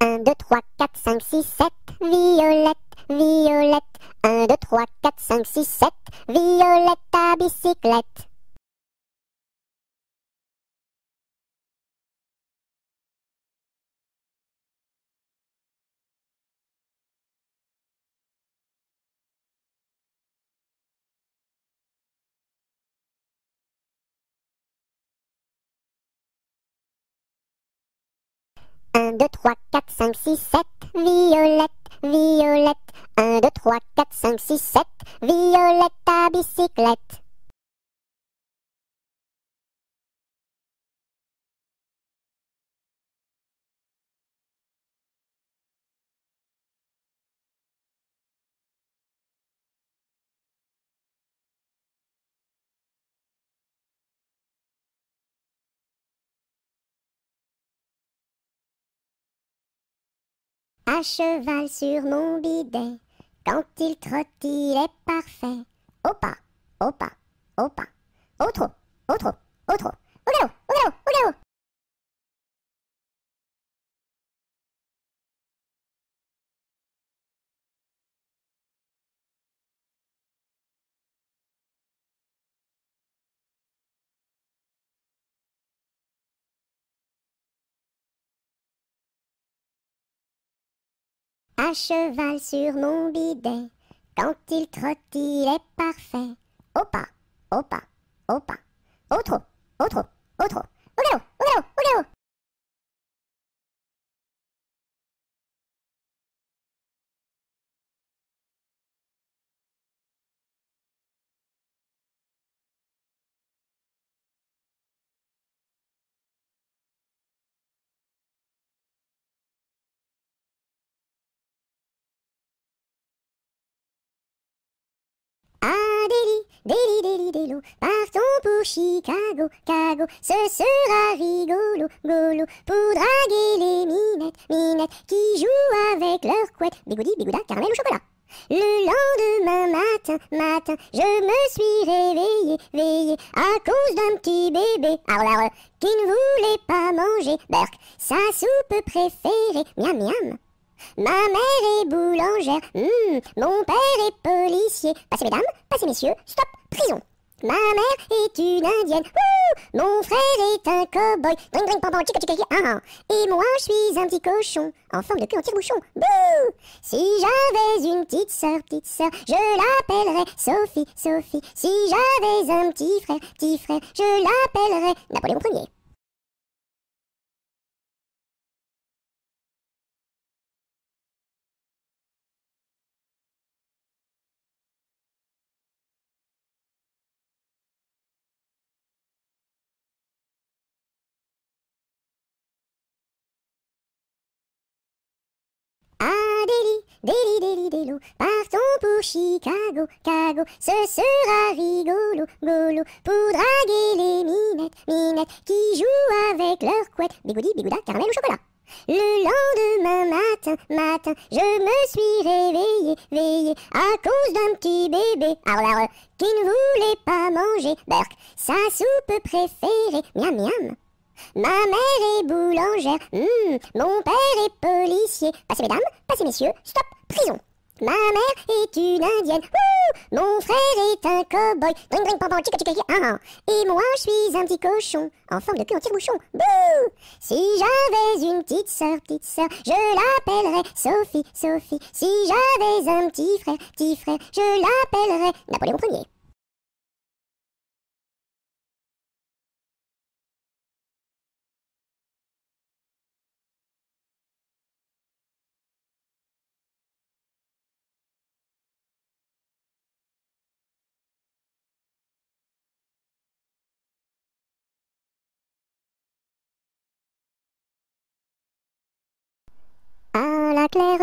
1, 2, 3, 4, 5, 6, 7, Violette, Violette. 1, 2, 3, 4, 5, 6, 7, Violette à bicyclette. Un, deux, trois, quatre, cinq, six, sept, Violette, Violette. Un, deux, trois, quatre, cinq, six, sept, Violette à bicyclette. À cheval sur mon bidet, quand il trotte, il est parfait. Au pas, au pas, au pas, au trop, au trop, au trop, au galop, au galop, au galop. À cheval sur mon bidet, quand il trotte, il est parfait. Au pas, au pas, au pas, au trop, au trop, au trop, au galop, au galop, au galop. Déli, Déli, Délo, partons pour Chicago, Cago, ce sera rigolo, golo, pour draguer les minettes, minettes, qui jouent avec leur couette, bigoudi, bigouda, caramel ou chocolat. Le lendemain matin, matin, je me suis réveillé, veillé, à cause d'un petit bébé, arre, qui ne voulait pas manger, Berk, sa soupe préférée, miam, miam. Ma mère est boulangère, hmm, mon père est policier. Passez mesdames, passez messieurs, stop, prison. Ma mère est une indienne, mon frère est un cow-boy, dring dring pam pam, ah, ah. et moi je suis un petit cochon, en forme de queue en tire-bouchon, Si j'avais une petite sœur, petite sœur, je l'appellerais Sophie, Sophie. Si j'avais un petit frère, petit frère, je l'appellerais Napoléon Ier. Déli, Déli, Délo, partons pour Chicago, Cago, ce sera rigolo, golo, pour draguer les minettes, minettes, qui jouent avec leur couette, bigoudi, bigouda, caramel ou chocolat. Le lendemain matin, matin, je me suis réveillé, veillé, à cause d'un petit bébé, arre, qui ne voulait pas manger, Berk, sa soupe préférée, miam, miam. Ma mère est boulangère, hmm, mon père est policier. Passez mesdames, passez messieurs, stop, prison. Ma mère est une indienne, mon frère est un cow-boy, ah, et moi je suis un petit cochon, en forme de queue en tire-bouchon, Si j'avais une petite sœur, petite sœur, je l'appellerais Sophie, Sophie. Si j'avais un petit frère, petit frère, je l'appellerais Napoléon Ier.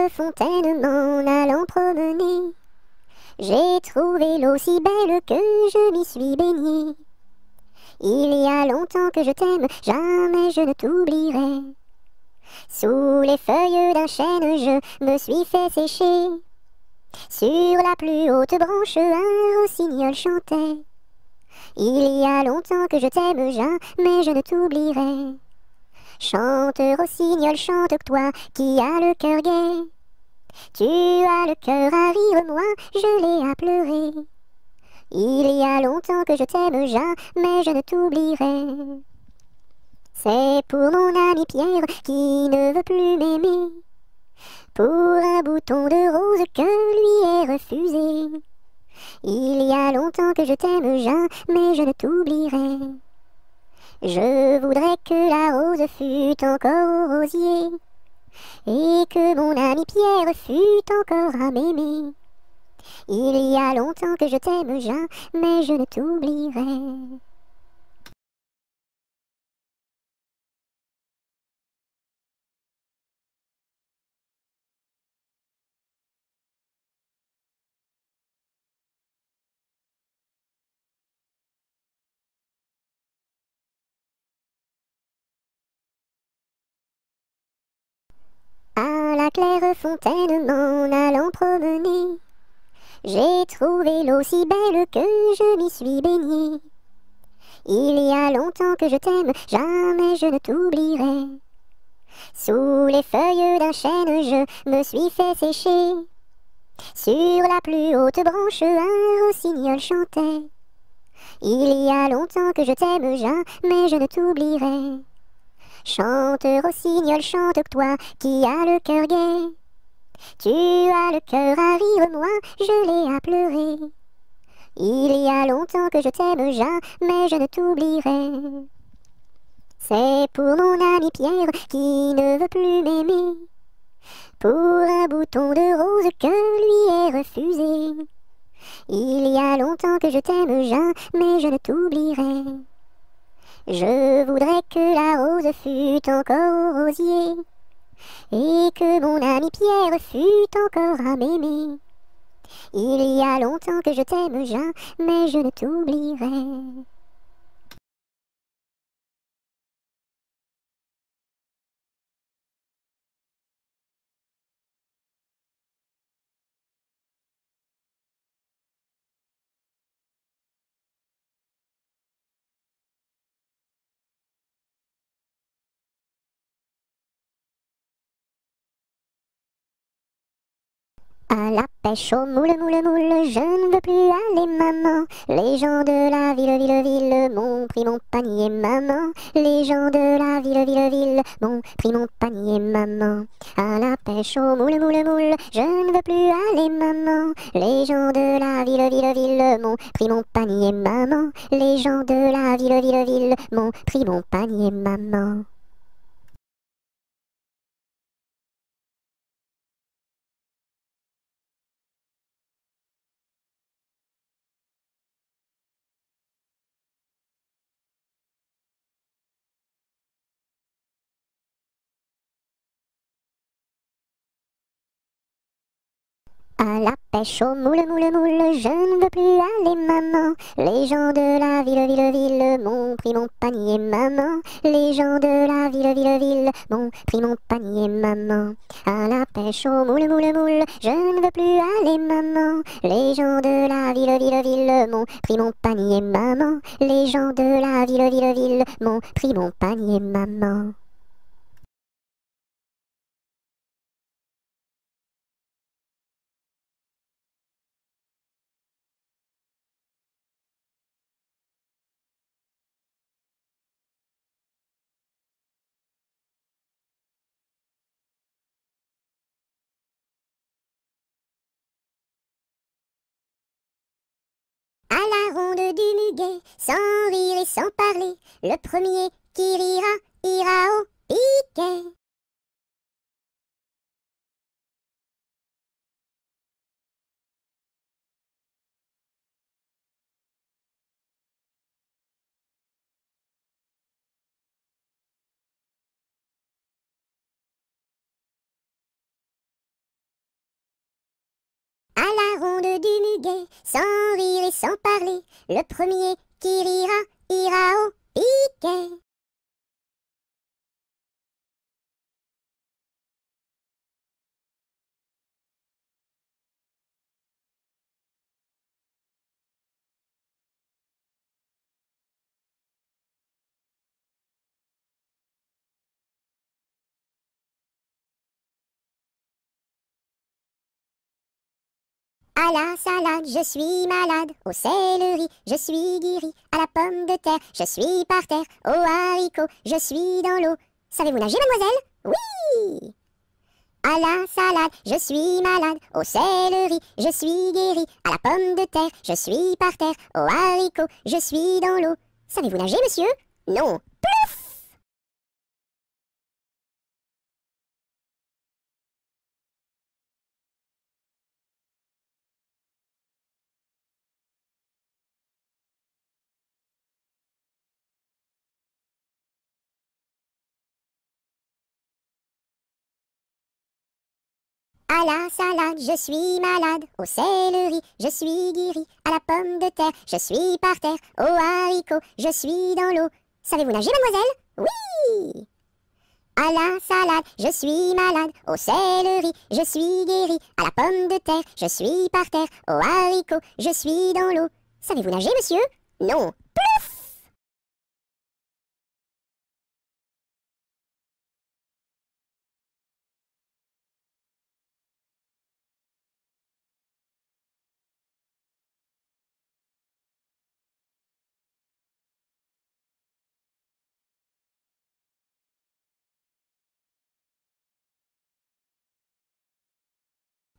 Fontaine m'en allant promener, j'ai trouvé l'eau si belle que je m'y suis baignée. Il y a longtemps que je t'aime, jamais je ne t'oublierai. Sous les feuilles d'un chêne, je me suis fait sécher. Sur la plus haute branche, un rossignol chantait. Il y a longtemps que je t'aime, jamais je ne t'oublierai. Chante, rossignol, chante toi qui as le cœur gai. Tu as le cœur à rire, moi je l'ai à pleurer. Il y a longtemps que je t'aime, jamais je ne t'oublierai. C'est pour mon ami Pierre qui ne veut plus m'aimer. Pour un bouton de rose que lui est refusé. Il y a longtemps que je t'aime, jamais je ne t'oublierai. Je voudrais que la rose fût encore au rosier, et que mon ami Pierre fût encore à m'aimer. Il y a longtemps que je t'aime, mais je ne t'oublierai. À la claire fontaine m'en allant promener, j'ai trouvé l'eau si belle que je m'y suis baignée. Il y a longtemps que je t'aime, jamais je ne t'oublierai. Sous les feuilles d'un chêne, je me suis fait sécher. Sur la plus haute branche, un rossignol chantait. Il y a longtemps que je t'aime, jamais je ne t'oublierai. Chante, rossignol, chante toi qui as le cœur gai. Tu as le cœur à rire, moi je l'ai à pleurer. Il y a longtemps que je t'aime, mais je ne t'oublierai. C'est pour mon ami Pierre qui ne veut plus m'aimer. Pour un bouton de rose que lui est refusé. Il y a longtemps que je t'aime, mais je ne t'oublierai. Je voudrais que la rose fût encore au rosier, et que mon ami Pierre fût encore à m'aimer. Il y a longtemps que je t'aime, Jean, mais je ne t'oublierai. À la pêche au moule, moule, moule, je ne veux plus aller, maman. Les gens de la ville, ville, ville m'ont pris mon panier, maman. Les gens de la ville, ville, ville m'ont pris mon panier, maman. À la pêche au moule, moule, moule, je ne veux plus aller, maman. Les gens de la ville, ville, ville m'ont pris mon panier, maman. Les gens de la ville, ville, ville m'ont pris mon panier, maman. À la pêche au moule, moule, moule, je ne veux plus aller, maman. Les gens de la ville, ville, ville m'ont pris mon panier, maman. Les gens de la ville, ville, ville m'ont pris mon panier, maman. À la pêche au moule, moule, moule, je ne veux plus aller, maman. Les gens de la ville, ville, ville m'ont pris mon panier, maman. Les gens de la ville, ville, ville m'ont pris mon panier, maman. Sans rire et sans parler, le premier qui rira ira au piquet. Sans rire et sans parler, le premier qui rira ira au piquet. À la salade, je suis malade. Au céleri, je suis guéri. À la pomme de terre, je suis par terre. Au haricot, je suis dans l'eau. Savez-vous nager, mademoiselle? Oui À la salade, je suis malade. Au céleri, je suis guéri. À la pomme de terre, je suis par terre. Au haricot, je suis dans l'eau. Savez-vous nager, monsieur? Non. À la salade, je suis malade. Au céleri, je suis guéri. À la pomme de terre, je suis par terre. Au haricot, je suis dans l'eau. Savez-vous nager, mademoiselle? Oui À la salade, je suis malade. Au céleri, je suis guéri. À la pomme de terre, je suis par terre. Au haricot, je suis dans l'eau. Savez-vous nager, monsieur? Non. Plouf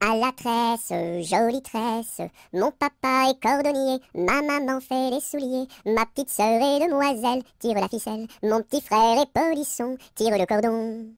À la tresse, jolie tresse, mon papa est cordonnier, ma maman fait les souliers, ma petite sœur est demoiselle, tire la ficelle, mon petit frère est polisson, tire le cordon.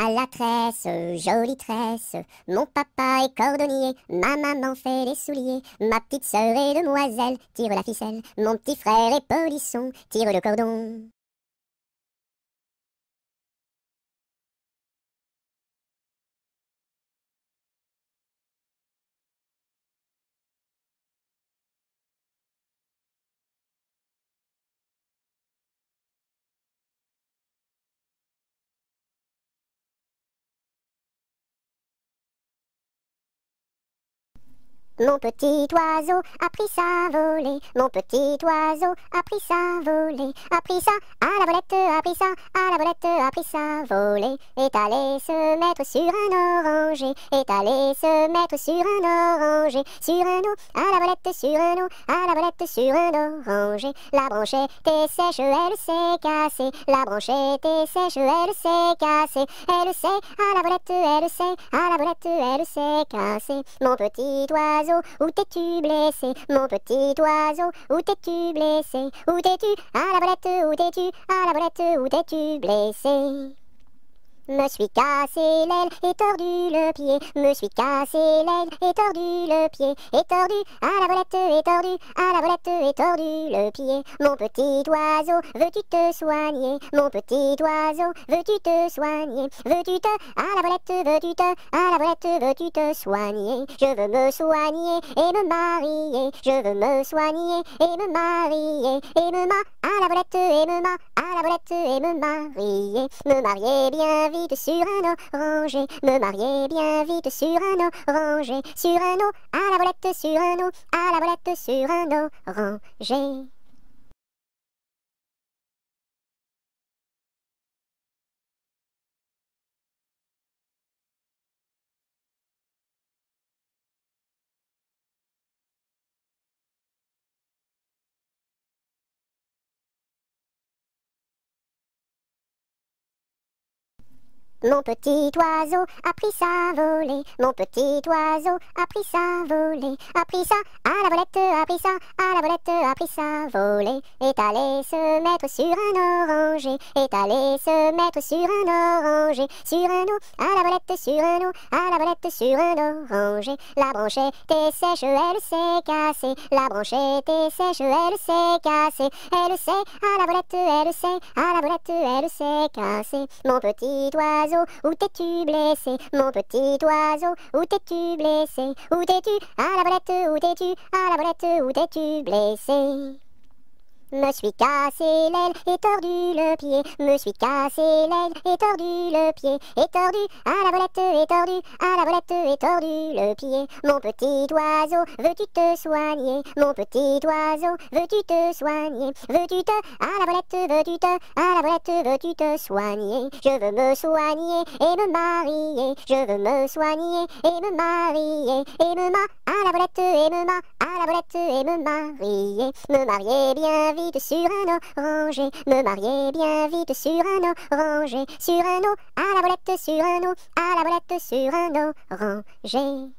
À la tresse, jolie tresse, mon papa est cordonnier, ma maman fait les souliers, ma petite sœur est demoiselle, tire la ficelle, mon petit frère est polisson, tire le cordon. Mon petit oiseau a pris sa volée, mon petit oiseau a pris sa volée, a pris ça à la volette, a pris ça à la volette, a pris sa volée, est allé se mettre sur un oranger, est allé se mettre sur un oranger, sur un eau, à la volette, sur un eau, à la volette, sur un oranger. La branche était sèche, elle s'est cassée, la branche était sèche, elle s'est cassée, elle sait, à la volette, elle sait, à la volette, elle s'est cassée. Mon petit oiseau où t'es-tu blessé Mon petit oiseau, où t'es-tu blessé? Où t'es-tu À la volette, où t'es-tu À la volette, où t'es-tu blessé? Me suis cassé l'aile et tordu le pied, me suis cassé l'aile et tordu le pied, et tordu à la volette et tordu à la volette et tordu le pied. Mon petit oiseau, veux-tu te soigner? Mon petit oiseau, veux-tu te soigner? Veux-tu te à la volette, veux-tu te à la volette, veux-tu te soigner? Je veux me soigner et me marier, je veux me soigner et me marier, et me ma à la volette et me ma à la volette et me marier, me marier bien vite sur un oranger, me marier bien vite sur un oranger, sur un eau, à la volette, sur un eau, à la volette, sur un oranger. Mon petit oiseau a pris sa volée, mon petit oiseau a pris sa volée, a pris ça à la volette, a pris ça à la volette, a pris sa volée, est allé se mettre sur un oranger, est allé se mettre sur un oranger, sur un eau, à la volette, sur un eau, à la volette, sur un oranger. La branche était sèche, elle s'est cassée, la branche était sèche, elle s'est cassée, elle sait à la volette, elle sait à la volette, elle s'est cassée. Mon petit oiseau où t'es-tu blessé Mon petit oiseau, où t'es-tu blessé? Où t'es-tu À la volette, où t'es-tu À la volette, où t'es-tu blessé? Me suis cassé l'aile et tordu le pied. Me suis cassé l'aile et tordu le pied. Et tordu à la volette et tordu à la volette et tordu le pied. Mon petit oiseau, veux-tu te soigner? Mon petit oiseau, veux-tu te soigner? Veux-tu te à la volette, veux-tu te à la volette, veux-tu te soigner? Je veux me soigner et me marier. Je veux me soigner et me marier. Et me ma à la volette et me ma à la volette et me marier. Me marier bien vite sur un oranger, me marier bien vite sur un oranger, sur un eau, à la volette, sur un eau, à la volette, sur un oranger.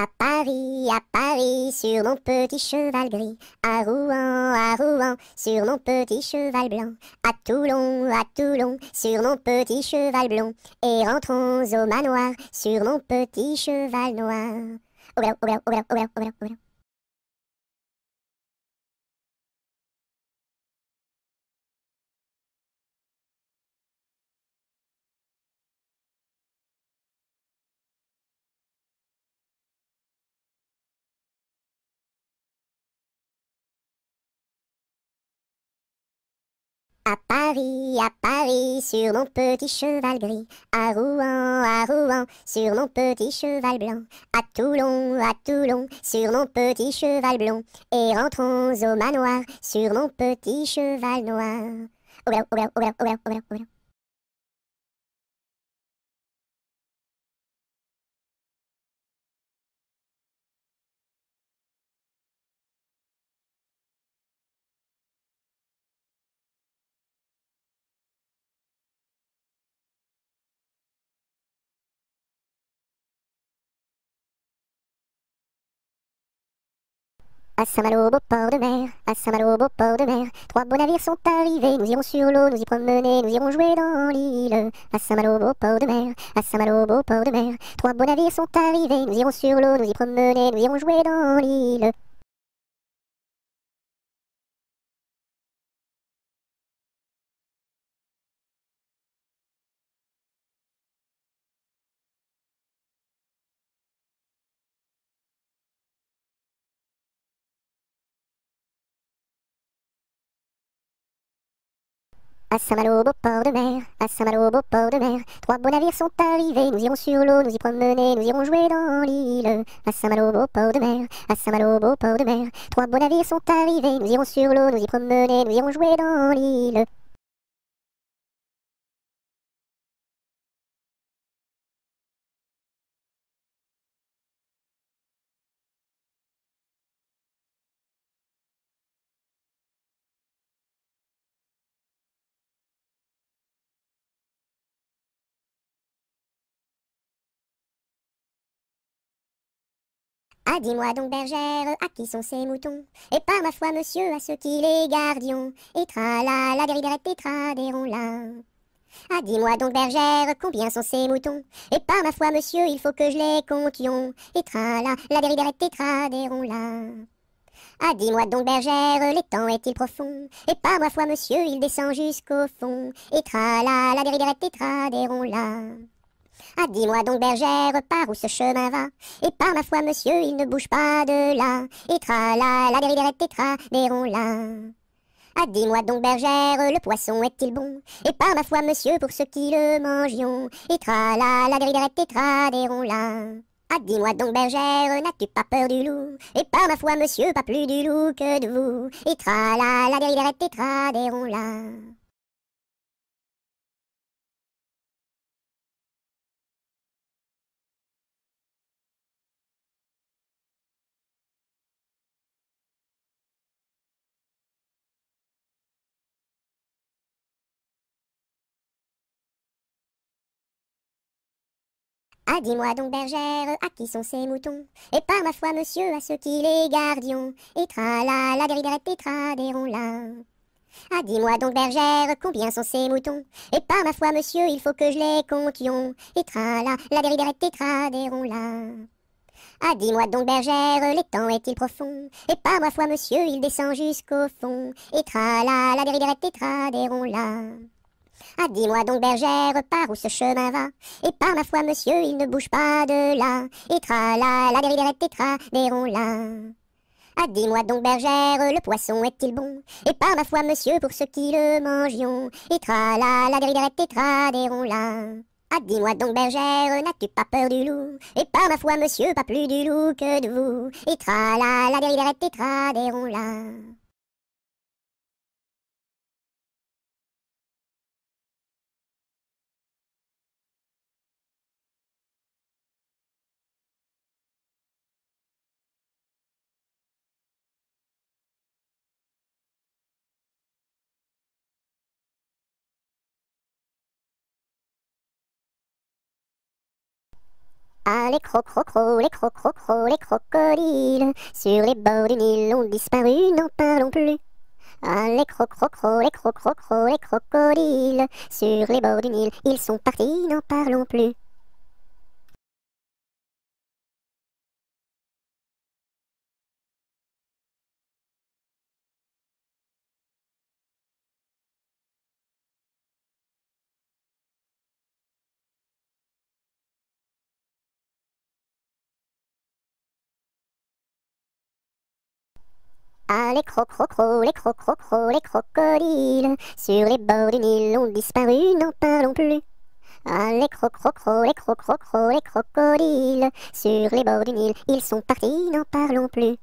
À Paris, à Paris, sur mon petit cheval gris, à Rouen, à Rouen, sur mon petit cheval blanc, à Toulon, à Toulon, sur mon petit cheval blond, et rentrons au manoir, sur mon petit cheval noir. À Paris, à Paris, sur mon petit cheval gris, à Rouen, à Rouen, sur mon petit cheval blanc, à Toulon, à Toulon, sur mon petit cheval blond, et rentrons au manoir, sur mon petit cheval noir. À Saint-Malo, beau port de mer, à Saint-Malo, beau port de mer, trois beaux navires sont arrivés, nous irons sur l'eau, nous y promener, nous irons jouer dans l'île. À Saint-Malo, beau port de mer, à Saint-Malo, beau port de mer, trois beaux navires sont arrivés, nous irons sur l'eau, nous y promener, nous irons jouer dans l'île. À Saint-Malo, beau port de mer, à Saint-Malo, beau port de mer, trois beaux navires sont arrivés, nous irons sur l'eau, nous y promener, nous irons jouer dans l'île. À Saint-Malo, beau port de mer, à Saint-Malo, beau port de mer, trois beaux navires sont arrivés, nous irons sur l'eau, nous y promener, nous irons jouer dans l'île. Ah dis-moi donc bergère, à qui sont ces moutons? Et par ma foi monsieur, à ceux qui les gardions. Et tra la dériderette et là ah dis-moi donc bergère, combien sont ces moutons? Et par ma foi monsieur, il faut que je les comptions. Et tra la dériderette et tra là ah dis-moi donc bergère, l'étang est-il profond Et par ma foi monsieur, il descend jusqu'au fond. Et tra la dériderette et tra là ah, dis-moi donc, bergère, par où ce chemin va? Et par ma foi, monsieur, il ne bouge pas de là. Et tra la, la dériderette et tra là. Ah, dis-moi donc, bergère, le poisson est-il bon? Et par ma foi, monsieur, pour ceux qui le mangions. Et tra la, la dériderette et tra là. Ah, dis-moi donc, bergère, n'as-tu pas peur du loup? Et par ma foi, monsieur, pas plus du loup que de vous. Et tra la, la dériderette et tra là. Ah dis-moi donc bergère, à qui sont ces moutons? Et par ma foi monsieur, à ceux qui les gardions Et tra la dériderette et là Ah, dis-moi donc, bergère, combien sont ces moutons? Et par ma foi, monsieur, il faut que je les comptions. Et tra la, dériderette tétra, là. Ah, dis-moi donc, bergère, l'étang est-il profond? Et par ma foi, monsieur, il descend jusqu'au fond. Et tra la, dériderette tétra, là. Ah, dis-moi donc, bergère, par où ce chemin va? Et par ma foi, monsieur, il ne bouge pas de là. Et tra la, la dériderette tétra, là. Ah, dis-moi donc, bergère, le poisson est-il bon? Et par ma foi, monsieur, pour ceux qui le mangions. Et tra la, la dériderette tétra, là. Ah, dis-moi donc, bergère, n'as-tu pas peur du loup? Et par ma foi, monsieur, pas plus du loup que de vous. Et tra la, la dériderette tétra, là. Ah, les crocrocros, les crocrocros, les crocodiles, sur les bords du Nil ont disparu, n'en parlons plus. Ah, les crocrocros, les crocrocros, les crocodiles, sur les bords du Nil, ils sont partis, n'en parlons plus. Ah, les crocrocros, les crocrocros, les crocodiles, sur les bords du Nil ont disparu, n'en parlons plus. Ah, les crocrocros, les crocrocros, les crocodiles, sur les bords du Nil, ils sont partis, n'en parlons plus.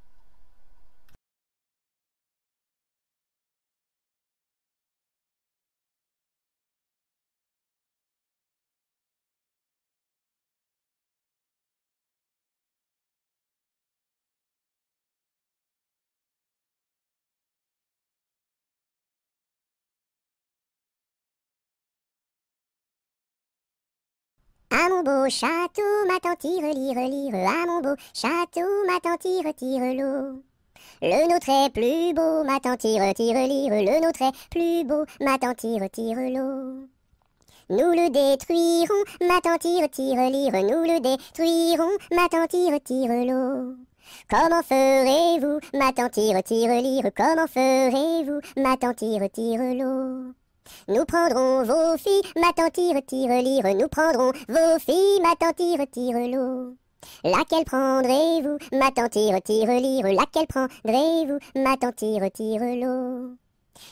Beau château, ma tante tire, lire, lire, à mon beau château, ma tante tire, tire l'eau. Le nôtre est plus beau, ma tante tire, tire, lire, le nôtre est plus beau, ma tante tire, tire l'eau. Nous le détruirons, ma tante tire, tire, lire, nous le détruirons, ma tante tire, tire l'eau. Comment ferez-vous, ma tante tire, tire, lire, comment ferez-vous, ma tante tire, tire l'eau? Nous prendrons vos filles, ma tante tire, tire, lire, nous prendrons vos filles, ma tante tire, tire, l'eau. Laquelle prendrez-vous, ma tante tire, tire, lire, laquelle prendrez-vous, ma tante tire, tire, l'eau.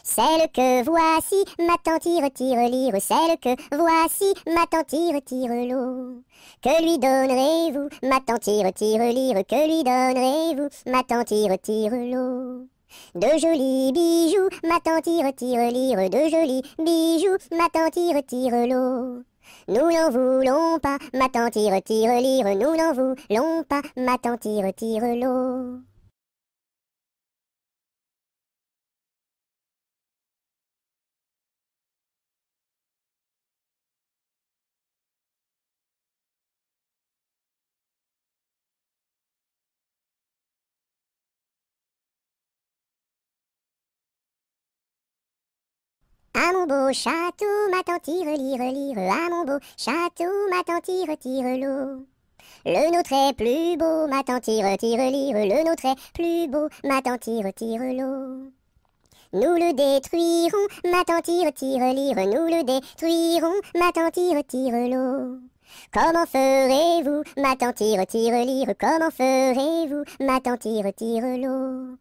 Celle que voici, ma tante tire, tire, lire, celle que voici, ma tante tire, tire, l'eau. Que lui donnerez-vous, ma tante tire, tire, lire, que lui donnerez-vous, ma tante tire, tire, l'eau. De jolis bijoux, ma tante tire, tire, lire, de jolis bijoux, ma tante tire, tire, l'eau. Nous n'en voulons pas, ma tante tire, tire, lire, nous n'en voulons pas, ma tante tire, tire, l'eau. À mon beau château, ma tante tire, lire, lire, à mon beau château, ma tante tire, tire l'eau? Le nôtre est plus beau, ma tante tire, tire, lire, le nôtre est plus beau, ma tante tire, tire l'eau? Nous le détruirons, ma tante tire, tire, lire, nous le détruirons, ma tante tire, tire l'eau? Comment ferez-vous, ma tante tire, tire, lire, comment ferez-vous, ma tante tire, tire l'eau?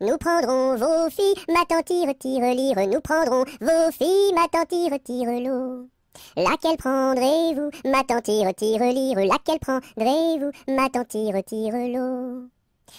Nous prendrons vos filles, ma tante tire, tire, lire, nous prendrons vos filles, ma tante tire, tire, l'eau. Laquelle prendrez-vous, ma tante tire, tire, lire, laquelle prendrez-vous, ma tante tire, tire, l'eau.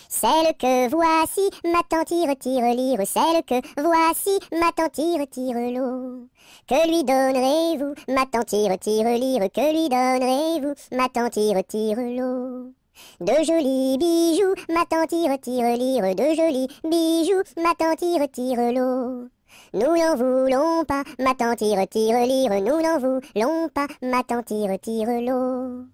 Celle que voici, ma tante tire, tire, lire, celle que voici, ma tante tire, tire, l'eau. Que lui donnerez-vous, ma tante tire, tire, lire, que lui donnerez-vous, ma tante tire, tire, l'eau. De jolis bijoux, ma tante tire, tire, lire, de jolis bijoux, ma tante tire, tire, l'eau. Nous n'en voulons pas, ma tante tire, tire, lire, nous n'en voulons pas, ma tante tire, tire, l'eau.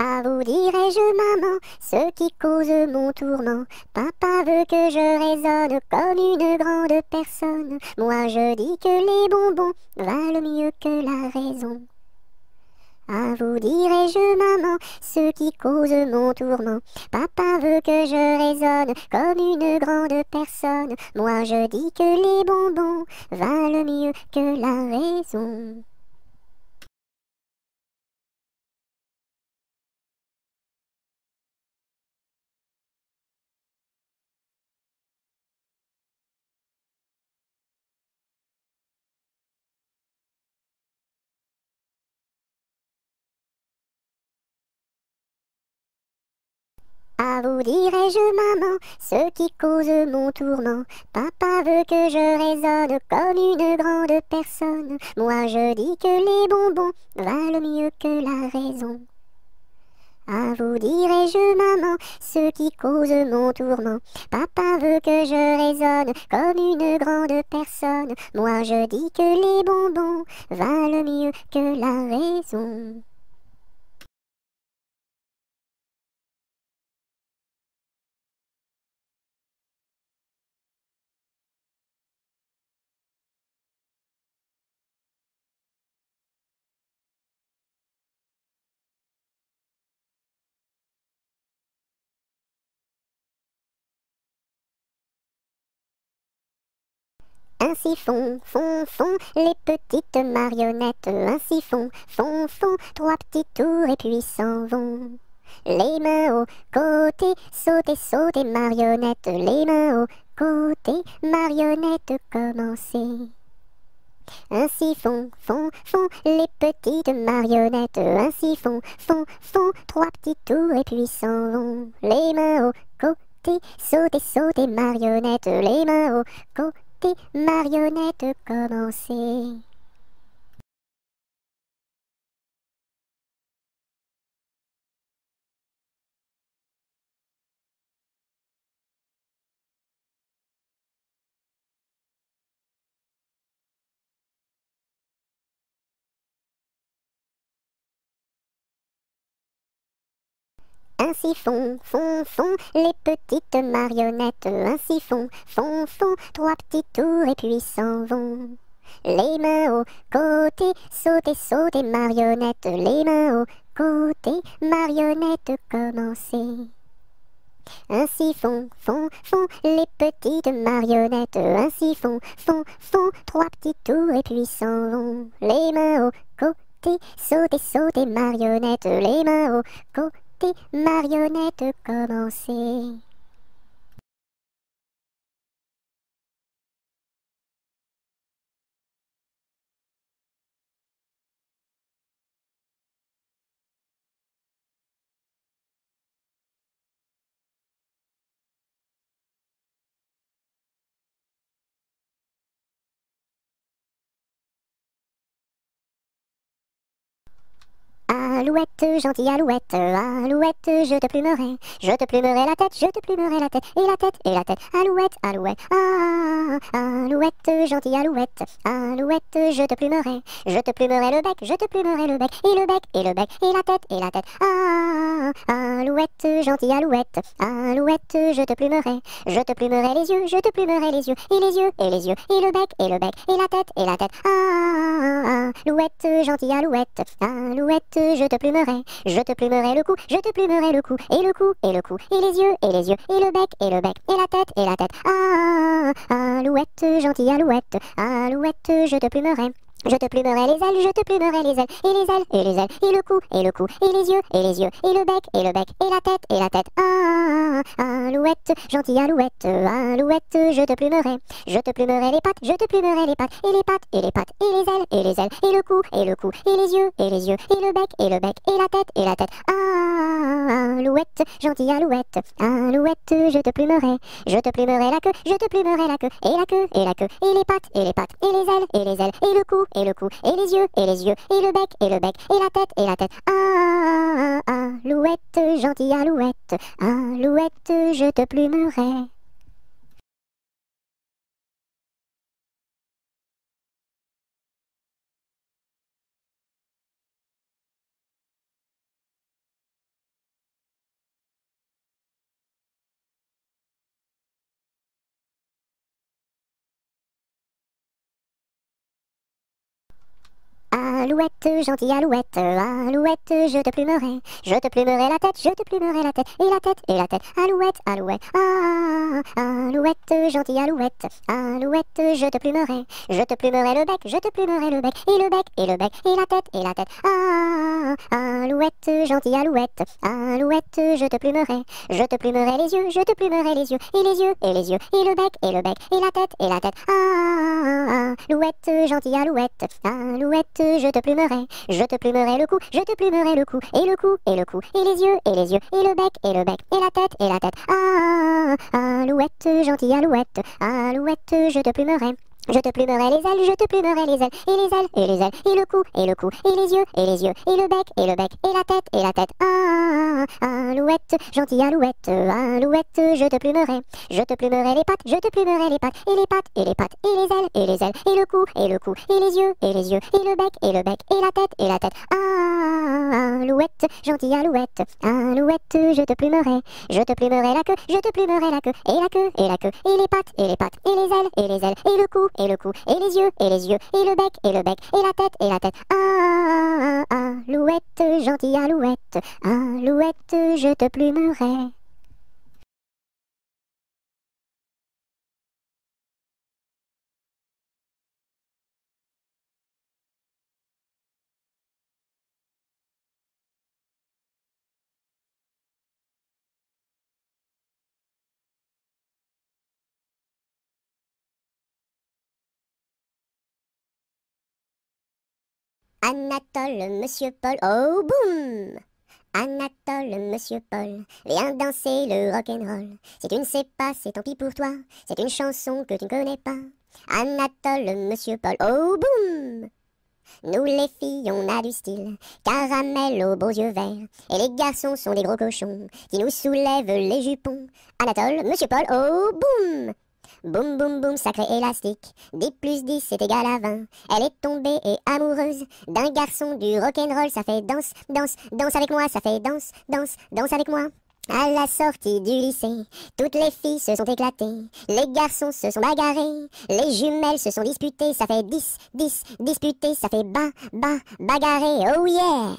À vous dirai-je, maman, ce qui cause mon tourment. Papa veut que je raisonne comme une grande personne. Moi je dis que les bonbons valent mieux que la raison. À vous dirai-je, maman, ce qui cause mon tourment. Papa veut que je raisonne comme une grande personne. Moi je dis que les bonbons valent mieux que la raison. À vous dirai-je, maman, ce qui cause mon tourment. Papa veut que je raisonne comme une grande personne. Moi je dis que les bonbons valent mieux que la raison. À vous dirai-je, maman, ce qui cause mon tourment. Papa veut que je raisonne comme une grande personne. Moi je dis que les bonbons valent mieux que la raison. Ainsi font, font, font les petites marionnettes. Ainsi font, font, font trois petits tours et puis s'en vont. Les mains au côté, sautez, sautez, marionnettes. Les mains au côté, marionnettes, commencez. Ainsi font, font, font les petites marionnettes. Ainsi font, font, font trois petits tours et puis s'en vont. Les mains au côté, sautez, sautez, marionnettes. Les mains au côté tes marionnettes commencer. Ainsi font, font, font les petites marionnettes. Ainsi font, font, font trois petits tours et puis s'en vont. Les mains au côté, sautez, sautez, marionnettes. Les mains au côté, marionnettes, commencez. Ainsi font, font, font les petites marionnettes. Ainsi font, font, font trois petits tours et puis s'en vont. Les mains au côté, sautez, sautez, marionnettes. Les mains au côté tes marionnettes. Alouette, gentille alouette, alouette, je te plumerai, je te plumerai la tête, je te plumerai la tête, et la tête, et la tête, alouette, alouette, ah, alouette, gentille alouette, alouette, je te plumerai, je te plumerai le bec, je te plumerai le bec, et le bec, et le bec, et la tête, et la tête, ah, alouette, gentille alouette, alouette, je te plumerai, je te plumerai les yeux, je te plumerai les yeux, et les yeux, et les yeux, et le bec, et le bec, et la tête, et la tête, ah, alouette, gentille alouette, alouette, je te plumerai, je te plumerai le cou, je te plumerai le cou, et le cou, et le cou, et les yeux, et les yeux, et le bec, et le bec, et la tête, et la tête. Ah, alouette, gentille alouette, alouette, je te plumerai. Je te plumerai les ailes, je te plumerai les ailes, et les ailes, et les ailes, et le cou, et le cou, et les yeux, et les yeux, et le bec, et le bec, et la tête, et la tête. Ah, alouette, gentille alouette, alouette, je te plumerai. Je te plumerai les pattes, je te plumerai les pattes, et les pattes, et les pattes, et les ailes, et les ailes, et le cou, et le cou, et les yeux, et les yeux, et le bec, et le bec, et la tête, et la tête. Ah, alouette, gentille alouette, alouette, je te plumerai. Je te plumerai la queue, je te plumerai la queue, et la queue, et la queue, et les pattes, et les pattes, et les ailes, et les ailes, et le cou, et le cou, et les yeux, et les yeux, et le bec, et le bec, et la tête, et la tête. Ah, alouette, gentille alouette, alouette, je te plumerai. Alouette, gentille alouette, alouette, je te plumerai. Je te plumerai la tête, je te plumerai la tête, et la tête, et la tête. Alouette, alouette, ah, alouette, gentille alouette, alouette, je te plumerai. Je te plumerai le bec, je te plumerai le bec, et le bec, et le bec, et la tête, et la tête. Ah, alouette, gentille alouette, alouette, je te plumerai. Je te plumerai les yeux, je te plumerai les yeux, et les yeux, et les yeux, et le bec, et le bec, et la tête, et la tête. Ah, alouette, gentille alouette, alouette, je te plumerai. Je te plumerai le cou, je te plumerai le cou, et le cou, et le cou, et les yeux, et les yeux, et le bec, et le bec, et la tête, et la tête. Ah, alouette, gentille alouette, alouette, je te plumerai. Je te plumerai les ailes, je te plumerai les ailes, et les ailes, et les ailes, et le cou, et le cou, et les yeux, et les yeux, et le bec, et le bec, et la tête, et la tête. Ah, alouette, gentille alouette, alouette, je te plumerai. Je te plumerai les pattes, je te plumerai les pattes, et les pattes, et les pattes, et les ailes, et les ailes, et le cou, et le cou, et les yeux, et les yeux, et le bec, et le bec, et la tête, et la tête. Ah, alouette, gentille alouette, alouette, je te plumerai. Je te plumerai la queue, je te plumerai la queue, et la queue, et la queue, et les pattes, et les pattes, et les ailes, et les ailes, et le cou, et le cou, et les yeux, et les yeux, et le bec, et le bec, et la tête, et la tête. Ah, alouette, gentille alouette, alouette, je te plumerai. Anatole, monsieur Paul, oh boum Anatole, monsieur Paul, viens danser le rock'n'roll. Si tu ne sais pas, c'est tant pis pour toi, c'est une chanson que tu ne connais pas. Anatole, monsieur Paul, oh boum Nous les filles, on a du style, caramel aux beaux yeux verts, et les garçons sont des gros cochons qui nous soulèvent les jupons. Anatole, monsieur Paul, oh boum Boum boum boum, sacré élastique. 10 plus 10 c'est égal à 20. Elle est tombée et amoureuse d'un garçon du rock'n'roll. Ça fait danse, danse, danse avec moi. Ça fait danse, danse, danse avec moi. À la sortie du lycée, toutes les filles se sont éclatées, les garçons se sont bagarrés, les jumelles se sont disputées, ça fait 10, 10, disputés, ça fait bas, bas, bagarré, oh yeah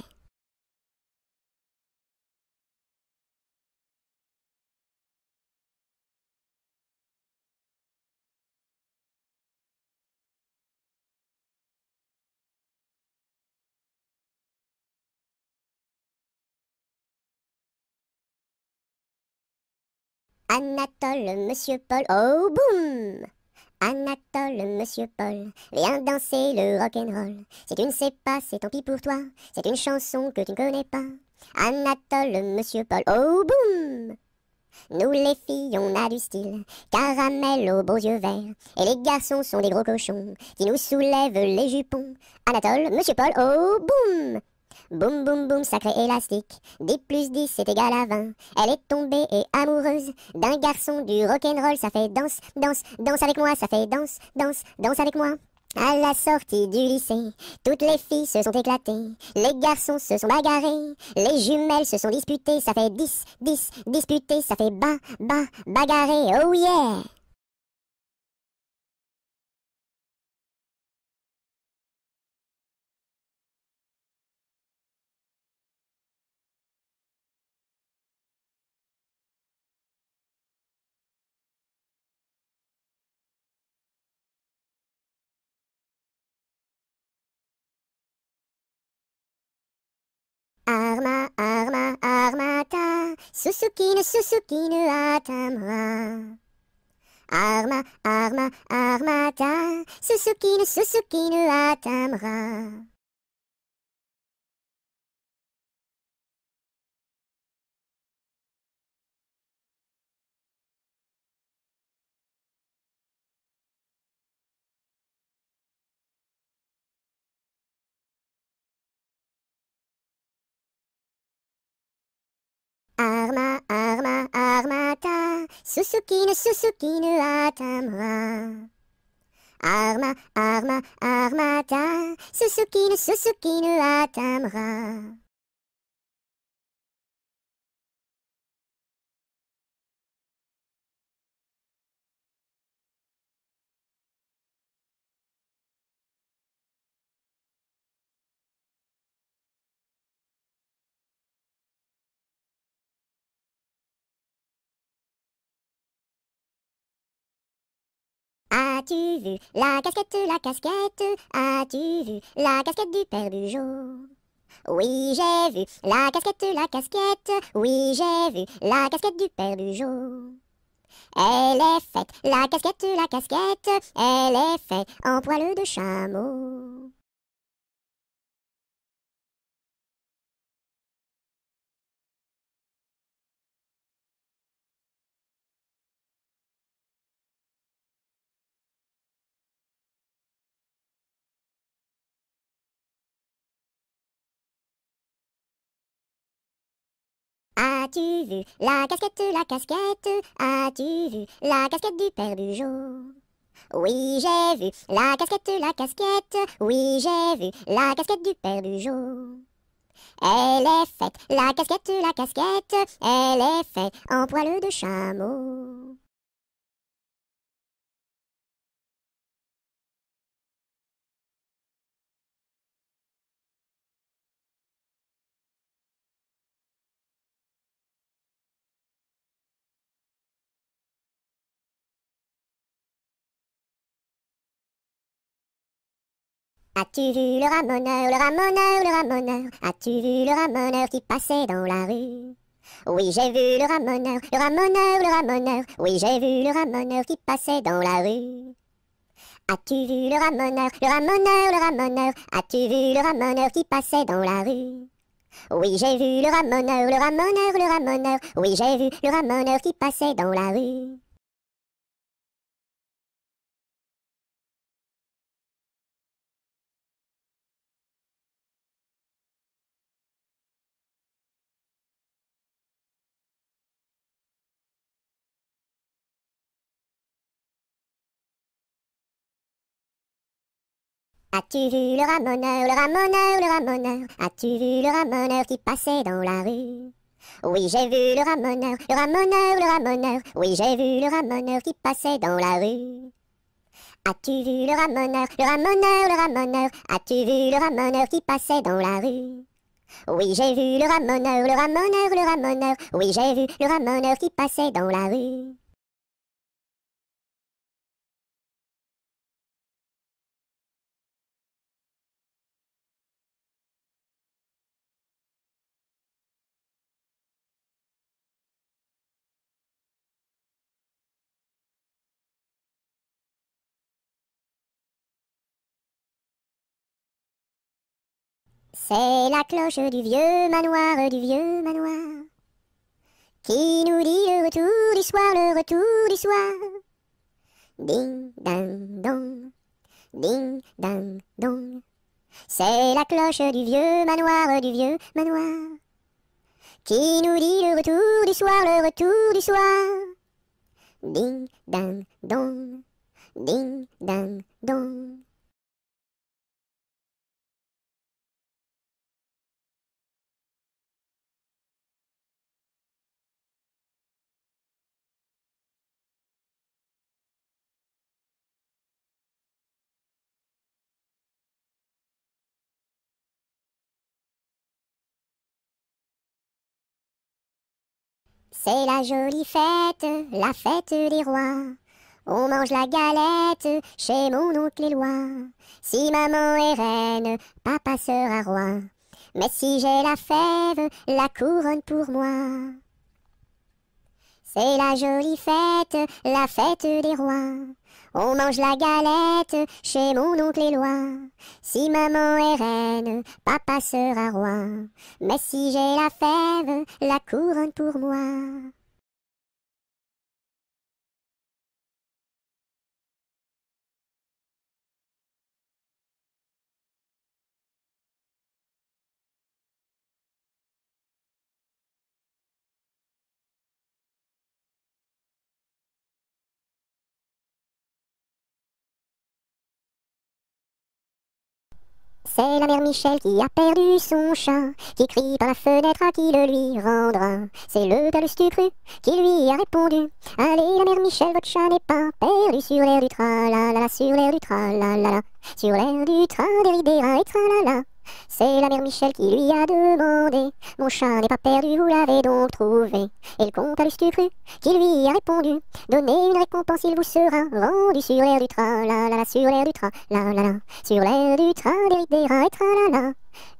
Anatole, monsieur Paul, oh boum Anatole, monsieur Paul, viens danser le rock'n'roll. Si tu ne sais pas, c'est tant pis pour toi, c'est une chanson que tu ne connais pas. Anatole, monsieur Paul, oh boum Nous les filles, on a du style, caramel aux beaux yeux verts, et les garçons sont des gros cochons qui nous soulèvent les jupons. Anatole, monsieur Paul, oh boum Boum boum boum, sacré élastique. 10 plus 10 c'est égal à 20. Elle est tombée et amoureuse d'un garçon du rock'n'roll. Ça fait danse, danse, danse avec moi. Ça fait danse, danse, danse avec moi. À la sortie du lycée, toutes les filles se sont éclatées, les garçons se sont bagarrés, les jumelles se sont disputées, ça fait 10, 10, disputés, ça fait bas, bas, bagarré, oh yeah Arma, arma, armata, Susukine, Susukine atamra. Arma, arma, armata, Susukine, Susukine atamra. Arma, arma, armata, Susukine, Susukine atamra. Arma, arma, armata, Susukine, Susukine atamra. As-tu vu la casquette, la casquette? As-tu vu la casquette du père Bugeaud Oui, j'ai vu la casquette, la casquette. Oui, j'ai vu la casquette du père Bugeaud. Elle est faite, la casquette, la casquette. Elle est faite en poil de chameau. As-tu vu la casquette, la casquette? As-tu vu la casquette du père Bugeaud Oui, j'ai vu la casquette, la casquette. Oui, j'ai vu la casquette du père Bugeaud. Elle est faite, la casquette, la casquette. Elle est faite en poil de chameau. As-tu vu le ramoneur, le ramoneur, le ramoneur? As-tu vu le ramoneur qui passait dans la rue? Oui, j'ai vu le ramoneur, le ramoneur, le ramoneur. Oui, j'ai vu le ramoneur qui passait dans la rue. As-tu vu le ramoneur, le ramoneur, le ramoneur? As-tu vu le ramoneur qui passait dans la rue? Oui, j'ai vu le ramoneur, le ramoneur, le ramoneur. Oui, j'ai vu le ramoneur qui passait dans la rue As-tu vu le ramoneur, le ramoneur, le ramoneur? As-tu vu le ramoneur qui passait dans la rue? Oui, j'ai vu le ramoneur, le ramoneur, le ramoneur. Oui, j'ai vu le ramoneur qui passait dans la rue. As-tu vu le ramoneur, le ramoneur, le ramoneur? As-tu vu le ramoneur qui passait dans la rue? Oui, j'ai vu le ramoneur, le ramoneur, le ramoneur. Oui, j'ai vu le ramoneur qui passait dans la rue C'est la cloche du vieux manoir, du vieux manoir, qui nous dit le retour du soir, le retour du soir. Ding, ding, dong, ding, ding, dong. C'est la cloche du vieux manoir, du vieux manoir, qui nous dit le retour du soir, le retour du soir. Ding, ding, dong, ding, ding, dong. C'est la jolie fête, la fête des rois. On mange la galette chez mon oncle Éloi. Si maman est reine, papa sera roi. Mais si j'ai la fève, la couronne pour moi. C'est la jolie fête, la fête des rois. On mange la galette chez mon oncle Éloi. Si maman est reine, papa sera roi. Mais si j'ai la fève, la couronne pour moi. C'est la mère Michel qui a perdu son chat, qui crie par la fenêtre à qui le lui rendra. C'est le père Stucru qui lui a répondu Allez, la mère Michel, votre chat n'est pas perdu sur l'air du tra la la sur l'air du tra la la sur l'air du tra des et tra la la. C'est la mère Michel qui lui a demandé. Mon chat n'est pas perdu, vous l'avez donc trouvé. Et le comte a lu cru qui lui a répondu. Donnez une récompense, il vous sera rendu sur l'air du train, la la sur l'air du train, la la sur l'air du train, des et tra la la.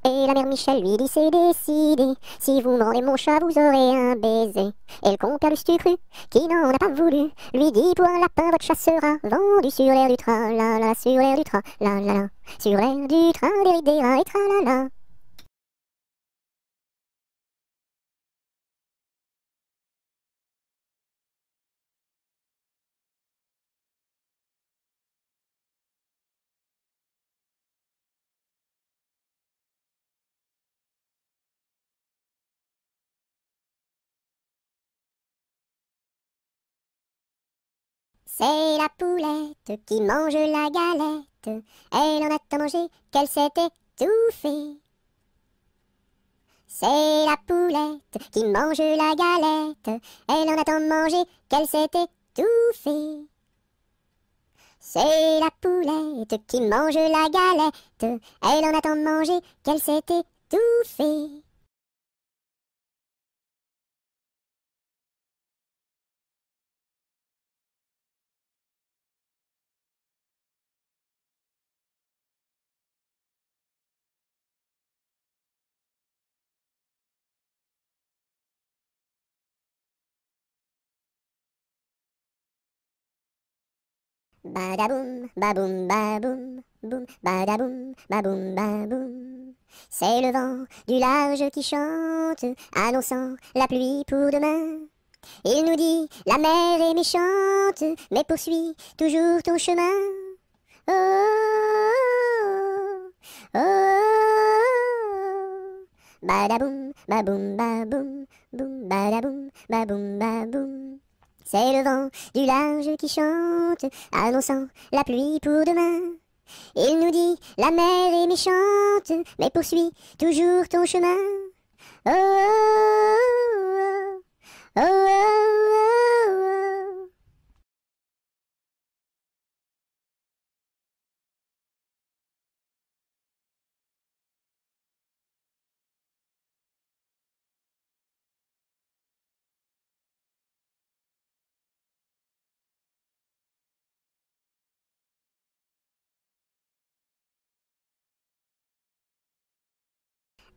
Et la mère Michel lui dit c'est décidé, si vous me mon chat, vous aurez un baiser. Et le compère du cru, qui n'en a pas voulu, lui dit pour un lapin votre chat sera vendu sur l'air du train, la la, sur l'air du train, la la sur l'air du train, des et tra la la. C'est la poulette qui mange la galette. Elle en a tant mangé qu'elle s'est étouffée. C'est la poulette qui mange la galette. Elle en a tant mangé qu'elle s'est étouffée. C'est la poulette qui mange la galette. Elle en a tant mangé qu'elle s'est étouffée. Badaboum, baboum, baboum, boum, badaboum, baboum, baboum. C'est le vent du large qui chante, annonçant la pluie pour demain. Il nous dit, la mer est méchante, mais poursuit toujours ton chemin. Oh, oh, oh. Badaboum, baboum, baboum, boum, badaboum, baboum, baboum. C'est le vent du large qui chante, annonçant la pluie pour demain. Il nous dit, la mer est méchante, mais poursuit toujours ton chemin. oh, oh, oh, oh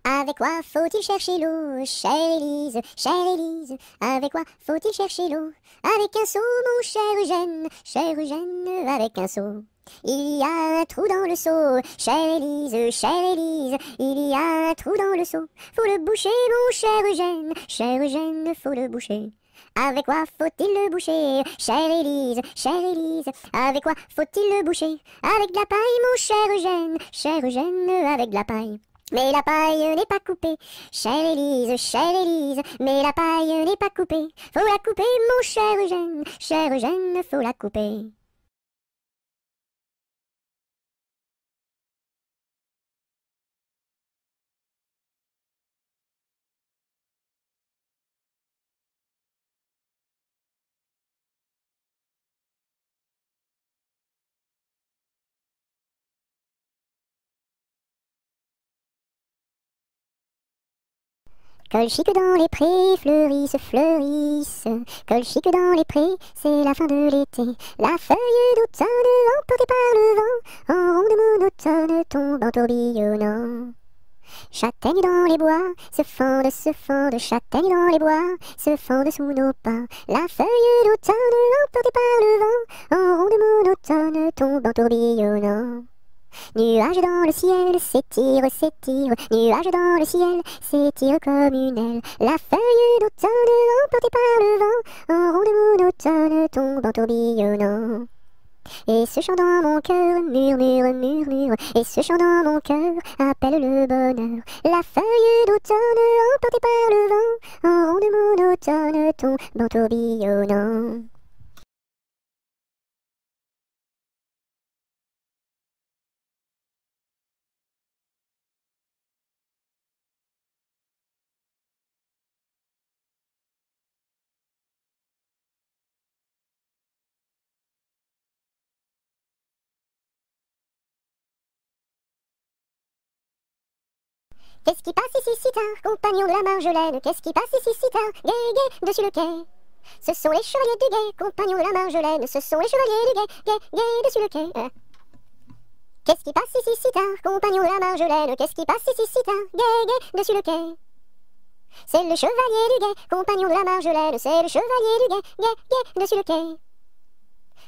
Avec quoi faut-il chercher l'eau, chère Élise, chère Élise? Avec quoi faut-il chercher l'eau? Avec un seau, mon cher Eugène, cher Eugène, avec un seau. Il y a un trou dans le seau, chère Élise, chère Élise, il y a un trou dans le seau. Faut le boucher, mon cher Eugène, cher Eugène, faut le boucher. Avec quoi faut-il le boucher, chère Élise, chère Élise? Avec quoi faut-il le boucher? Avec de la paille, mon cher Eugène, cher Eugène, avec de la paille. Mais la paille n'est pas coupée, chère Élise, chère Élise, mais la paille n'est pas coupée. Faut la couper, mon cher Eugène, cher Eugène, faut la couper. Colchique dans les prés fleurissent, fleurissent. Colchique dans les prés, c'est la fin de l'été. La feuille d'automne emportée par le vent, en ronde monotone tombe en tourbillonnant. Châtaigne dans les bois, se fendent, se fendent, châtaigne dans les bois, se fendent sous nos pas. La feuille d'automne emportée par le vent, en ronde monotone tombe en tourbillonnant. Nuage dans le ciel, s'étire, s'étire, nuage dans le ciel, s'étire comme une aile. La feuille d'automne emportée par le vent, en ronde monotone tombe en tourbillonnant. Et ce chant dans mon cœur murmure, murmure, et ce chant dans mon cœur appelle le bonheur. La feuille d'automne emportée par le vent, en ronde monotone tombe en tourbillonnant. Qu'est-ce qui passe ici si tard, compagnon de la Marjolaine Qu'est-ce qui passe ici si tard, gay, gay, dessus le quai. Ce sont les chevaliers du guet, compagnons de la Marjolaine Ce sont les chevaliers du guet, gay, gay, dessus le quai. Euh. Qu'est-ce qui passe ici si tard, compagnons de la Marjolaine Qu'est-ce qui passe ici si tard, gay, gay, dessus le quai. C'est le chevalier du guet, compagnon de la Marjolaine C'est le chevalier du guet, gay, gay, dessus le quai.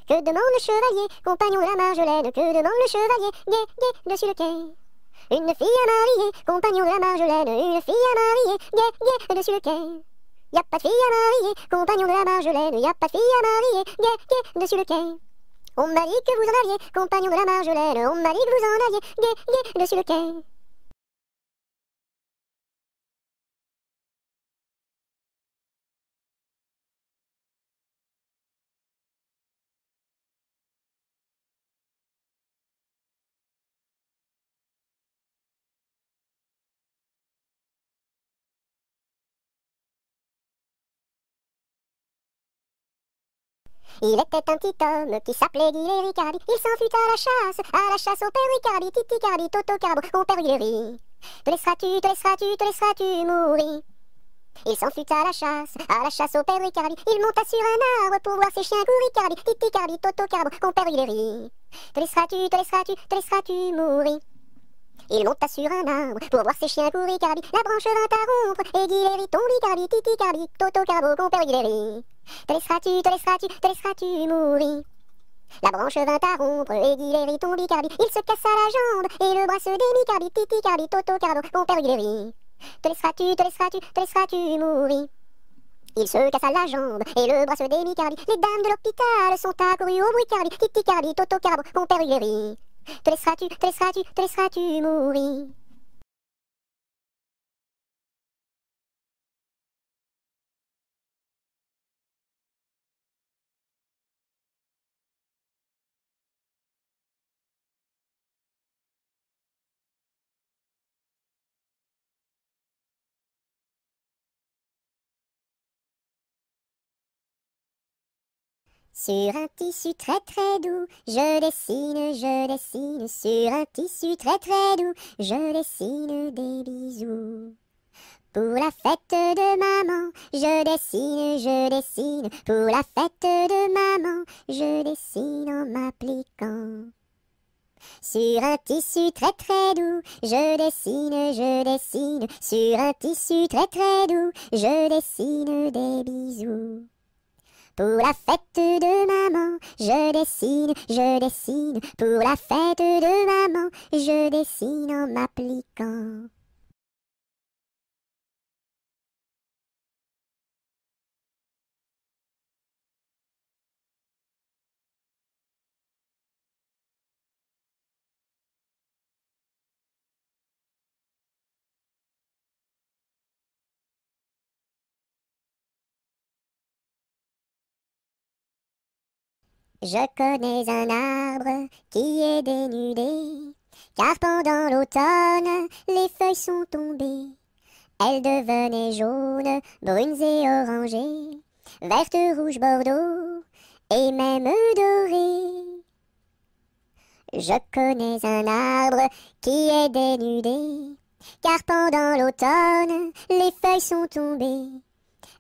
Que demande le chevalier, compagnon de la Marjolaine Que demande le chevalier, gay, gay, dessus le quai une fille à marier, compagnon de la Marjolaine, une fille à marier, gay, gay, dessus le quai. Y a pas de fille à marier, compagnon de la Marjolaine, y a pas de fille à marier, gay, gay, dessus le quai. On m'a dit que vous en aviez, compagnon de la Marjolaine, on m'a dit que vous en aviez, gay, gay, dessus le quai. Il était un petit homme qui s'appelait Guillet Ricardi. Il s'en fut à la chasse, à la chasse au père Ricardi, Titi Cardi, Toto Carbo, mon père Guillet Te laisseras-tu, te laisseras-tu, te laisseras-tu mourir? Il s'enfuit à la chasse, à la chasse au père Ricardi. Il monta sur un arbre pour voir ses chiens Ricardi, Titi Cardi, Toto Carbo, mon père Guillet Te laisseras-tu, te laisseras-tu, te laisseras-tu mourir? Il monta sur un arbre pour voir ses chiens courir Cardi. La branche vint à rompre et Guilleri tombe Cardi, Titi Cardi, Toto Carbo, compère Guilleri. Te laisseras-tu, te laisseras-tu, te laisseras-tu mourir? La branche vint à rompre et Guilleri tombe Cardi. Il se cassa la jambe et le bras se démit Cardi, Titi Cardi, Toto Carbo, compère Guilleri. Te laisseras-tu, te laisseras-tu, te laisseras-tu mourir? Il se cassa la jambe et le bras se démit Cardi. Les dames de l'hôpital sont accourues au bruit Cardi, Titi Cardi, Toto Carbo, compère Guilleri. Te laisseras-tu, te laisseras-tu, te laisseras-tu mourir Sur un tissu très très doux, je dessine, je dessine. Sur un tissu très très doux, je dessine des bisous. Pour la fête de maman, je dessine, je dessine. Pour la fête de maman, je dessine en m'appliquant. Sur un tissu très très doux, je dessine, je dessine. Sur un tissu très très doux, je dessine des bisous. Pour la fête de maman, je dessine, je dessine. Pour la fête de maman, je dessine en m'appliquant. Je connais un arbre qui est dénudé, car pendant l'automne, les feuilles sont tombées. Elles devenaient jaunes, brunes et orangées, vertes, rouges, bordeaux, et même dorées. Je connais un arbre qui est dénudé, car pendant l'automne, les feuilles sont tombées.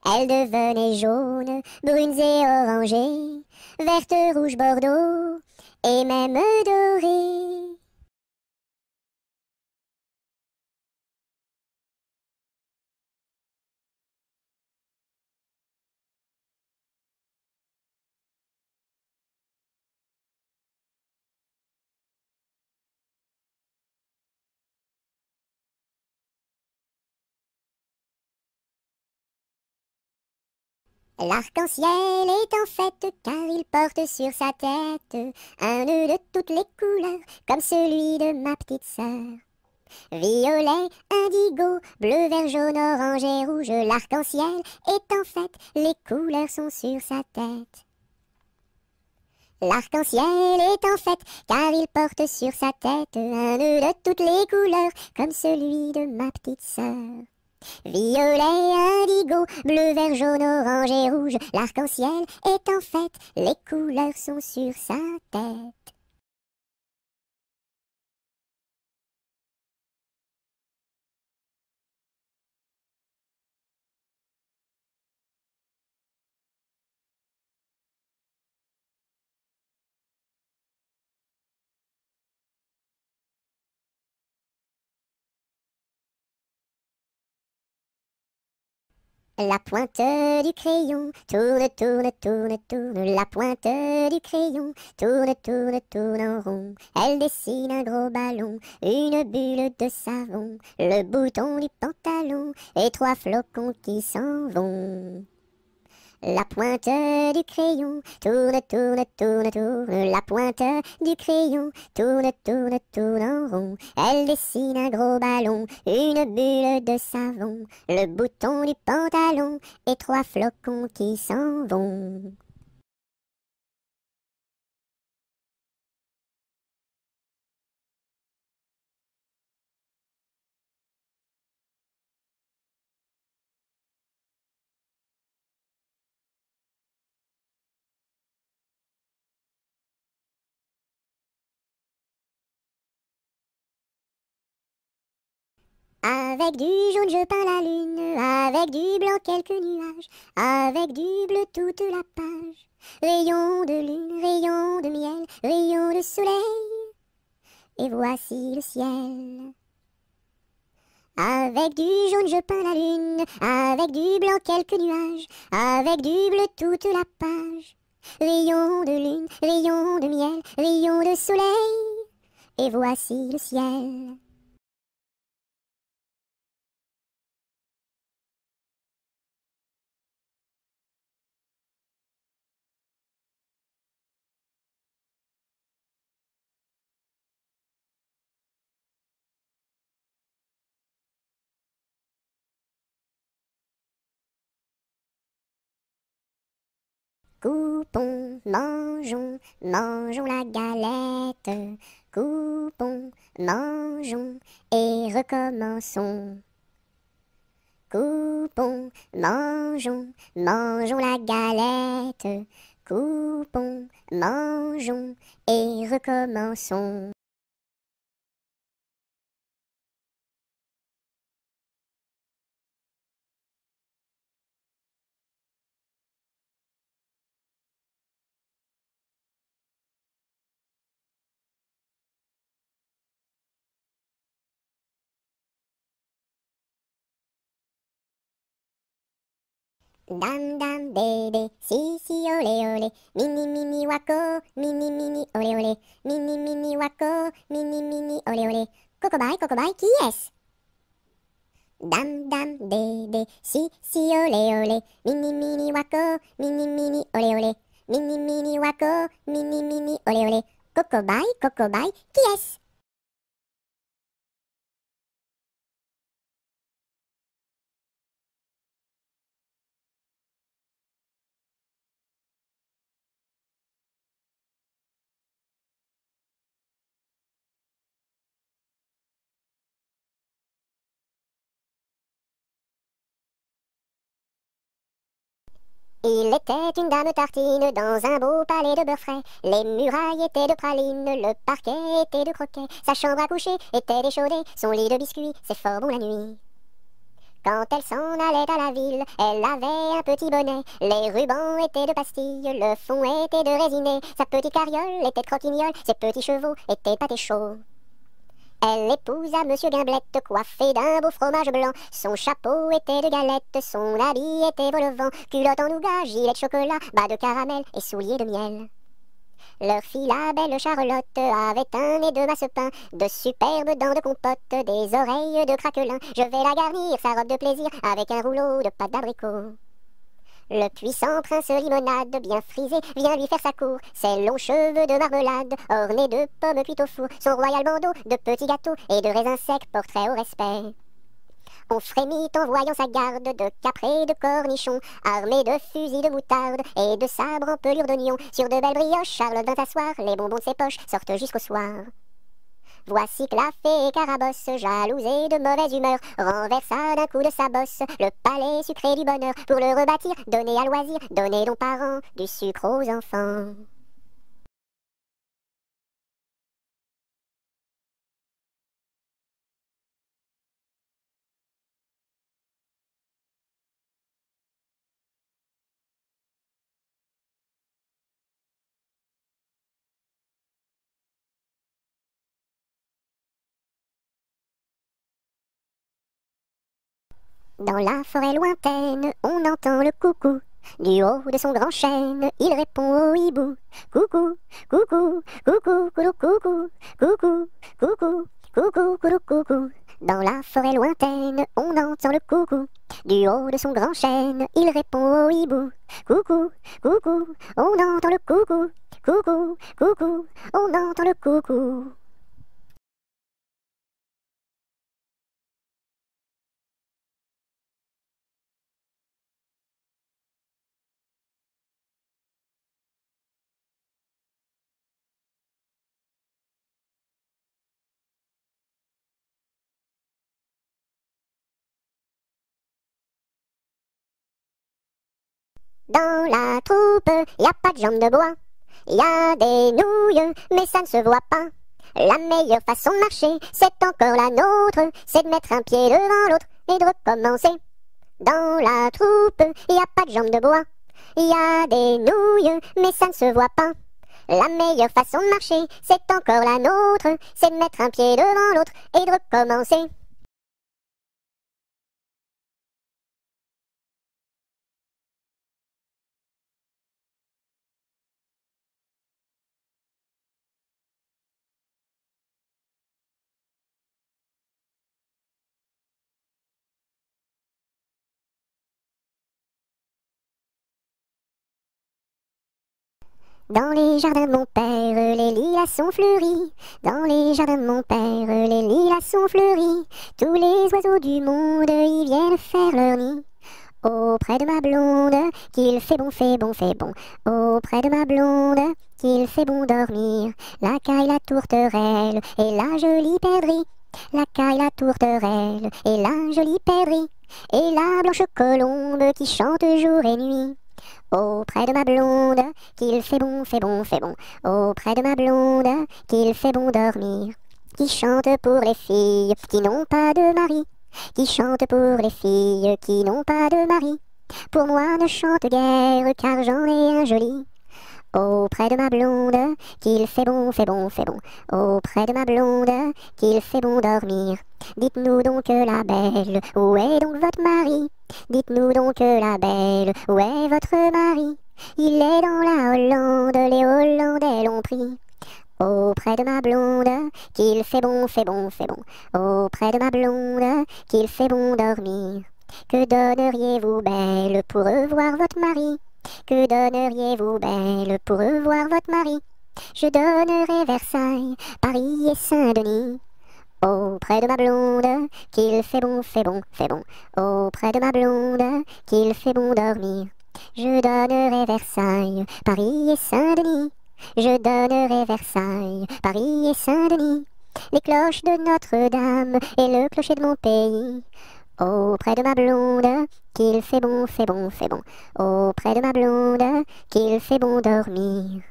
Elles devenaient jaunes, brunes et orangées, vertes, rouges, bordeaux, et même dorées. L'arc-en-ciel est en fait car il porte sur sa tête un nœud de toutes les couleurs comme celui de ma petite sœur. Violet, indigo, bleu, vert, jaune, orange et rouge, l'arc-en-ciel est en fait, les couleurs sont sur sa tête. L'arc-en-ciel est en fait, car il porte sur sa tête un nœud de toutes les couleurs, comme celui de ma petite sœur. Violet, indigo, bleu, vert, jaune, orange et rouge, l'arc-en-ciel est en fait, les couleurs sont sur sa tête. La pointe du crayon tourne, tourne, tourne, tourne. La pointe du crayon tourne, tourne, tourne en rond. Elle dessine un gros ballon, une bulle de savon, le bouton du pantalon et trois flocons qui s'en vont. La pointe du crayon tourne, tourne, tourne, tourne. La pointe du crayon tourne, tourne, tourne en rond. Elle dessine un gros ballon, une bulle de savon, le bouton du pantalon et trois flocons qui s'en vont. Avec du jaune je peins la lune, avec du blanc quelques nuages, avec du bleu toute la page. Rayon de lune, rayon de miel, rayon de soleil, et voici le ciel. Avec du jaune je peins la lune, avec du blanc quelques nuages, avec du bleu toute la page. Rayon de lune, rayon de miel, rayon de soleil, et voici le ciel. Coupons, mangeons, mangeons la galette. Coupons, mangeons et recommençons. Coupons, mangeons, mangeons la galette. Coupons, mangeons et recommençons. だんだんべーべー、ししオれおれ、みニみにわこ、みにみにおれおれ、みにみにわこ、みニみニおれおれ、ここばいここばい、キエス。だんだんべーべー、ししオれおれ、みニみにわこ、みにみにおれおれ、みにみにわこ、みニみにおれおれ、ここばいここばい、キエス。Il était une dame tartine dans un beau palais de beurre frais. Les murailles étaient de praline, le parquet était de croquet. Sa chambre à coucher était déchaudée, son lit de biscuits, c'est fort bon la nuit. Quand elle s'en allait à la ville, elle avait un petit bonnet. Les rubans étaient de pastilles, le fond était de résiné. Sa petite carriole était de croquignole, ses petits chevaux étaient pâtés chauds. Elle épousa Monsieur Gimblette, coiffé d'un beau fromage blanc. Son chapeau était de galette, son habit était vol au vent. Culotte en nougat, gilet de chocolat, bas de caramel et souliers de miel. Leur fille, la belle Charlotte, avait un nez de masse-pain, de superbes dents de compote, des oreilles de craquelin. Je vais la garnir, sa robe de plaisir, avec un rouleau de pâte d'abricot. Le puissant prince limonade, bien frisé, vient lui faire sa cour. Ses longs cheveux de marmelade, ornés de pommes cuites au four. Son royal bandeau de petits gâteaux et de raisins secs portrait au respect. On frémit en voyant sa garde de caprés de cornichons, armés de fusils de moutarde et de sabres en pelure d'oignon. Sur de belles brioches, Charlotte vint s'asseoir, les bonbons de ses poches sortent jusqu'au soir. Voici que la fée Carabosse, jalousée de mauvaise humeur, renversa d'un coup de sa bosse le palais sucré du bonheur. Pour le rebâtir, donner à loisir, donner aux parents du sucre aux enfants. Dans la forêt lointaine, on entend le coucou. Du haut de son grand chêne, il répond au hibou. Coucou, coucou, coucou, coucou, coucou, coucou, coucou, coucou, coucou, coucou. Dans la forêt lointaine, on entend le coucou. Du haut de son grand chêne, il répond au hibou. Coucou, coucou, on entend le coucou. Coucou, coucou, on entend le coucou. Dans la troupe, y a pas de jambes de bois. Y a des nouilles, mais ça ne se voit pas. La meilleure façon de marcher, c'est encore la nôtre, c'est de mettre un pied devant l'autre et de recommencer. Dans la troupe, y a pas de jambes de bois. Y a des nouilles, mais ça ne se voit pas. La meilleure façon de marcher, c'est encore la nôtre, c'est de mettre un pied devant l'autre et de recommencer. Dans les jardins de mon père, les lilas sont fleuris. Dans les jardins de mon père, les lilas sont fleuris. Tous les oiseaux du monde y viennent faire leur nid. Auprès de ma blonde, qu'il fait bon, fait bon, fait bon. Auprès de ma blonde, qu'il fait bon dormir. La caille, la tourterelle et la jolie perdrix. La caille, la tourterelle et la jolie perdrix. Et la blanche colombe qui chante jour et nuit. Auprès de ma blonde, qu'il fait bon, fait bon, fait bon. Auprès de ma blonde, qu'il fait bon dormir. Qui chante pour les filles qui n'ont pas de mari. Qui chante pour les filles qui n'ont pas de mari. Pour moi ne chante guère car j'en ai un joli. Auprès de ma blonde, qu'il fait bon, fait bon, fait bon. Auprès de ma blonde, qu'il fait bon dormir. Dites-nous donc la belle, où est donc votre mari? Dites-nous donc la belle, où est votre mari? Il est dans la Hollande, les Hollandais l'ont pris. Auprès de ma blonde, qu'il fait bon, fait bon, fait bon. Auprès de ma blonde, qu'il fait bon dormir. Que donneriez-vous belle pour revoir votre mari? Que donneriez-vous belle pour revoir votre mari? Je donnerai Versailles, Paris et Saint-Denis. Auprès de ma blonde, qu'il fait bon, fait bon, fait bon. Auprès de ma blonde, qu'il fait bon dormir. Je donnerai Versailles, Paris et Saint-Denis. Je donnerai Versailles, Paris et Saint-Denis. Les cloches de Notre-Dame et le clocher de mon pays. Auprès de ma blonde, qu'il fait bon, fait bon, fait bon. Auprès de ma blonde, qu'il fait bon dormir.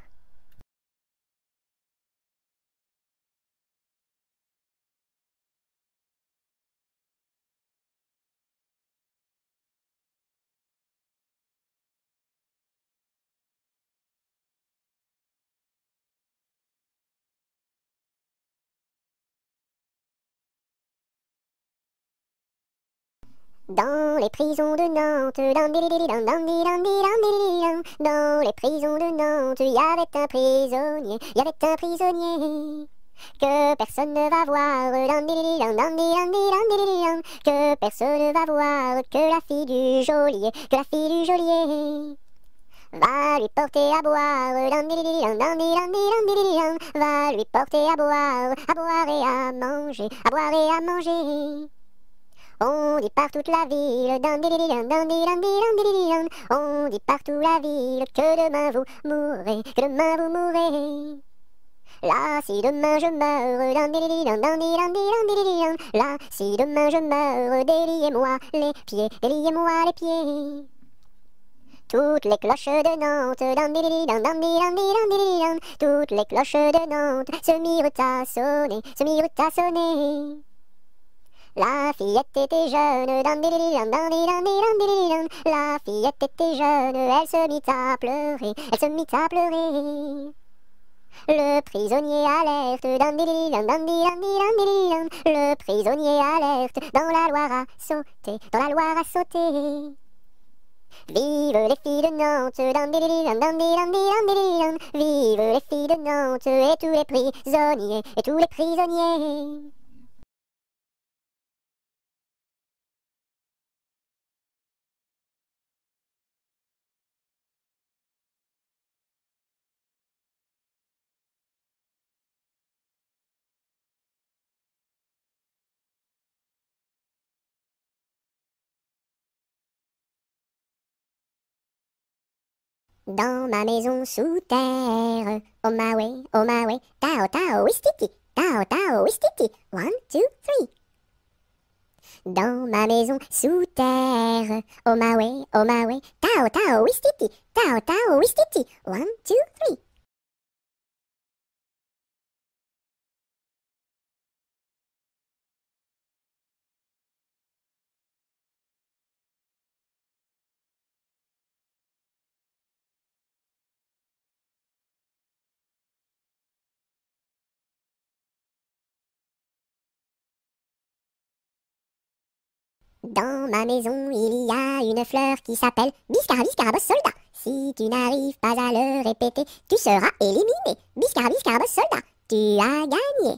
Dans les prisons de Nantes, dans les prisons de Nantes, il y avait un prisonnier, il y avait un prisonnier que personne ne va voir, que personne ne va voir, que la fille du geôlier, que la fille du geôlier va lui porter à boire, va lui porter à boire, à boire et à manger, à boire et à manger. On dit par toute la ville, on dit partout la ville que demain vous mourrez, que demain vous mourrez. Là, si demain je meurs, là, si demain je meurs, déliez-moi les pieds, déliez-moi les pieds. Toutes les cloches de Nantes, toutes les cloches de Nantes se mirent à sonner, se mirent à sonner. La fillette était jeune, la fillette était jeune, elle se mit à pleurer, elle se mit à pleurer. Le prisonnier alerte, le prisonnier alerte, dans la Loire à sauter, dans la Loire à sauter. Vive les filles de Nantes, vive les filles de Nantes et tous les prisonniers, et tous les prisonniers. Dans ma maison sous terre, oh my way, oh my way, tao tao wistiti, tao tao wistiti, one, two, three. Dans ma maison sous terre, oh my way, oh my way, tao tao wistiti, tao tao wistiti, one, two, three. Dans ma maison, il y a une fleur qui s'appelle Biscara Biscarabos soldat. Si tu n'arrives pas à le répéter, tu seras éliminé. Biscara Biscarabos soldat, tu as gagné.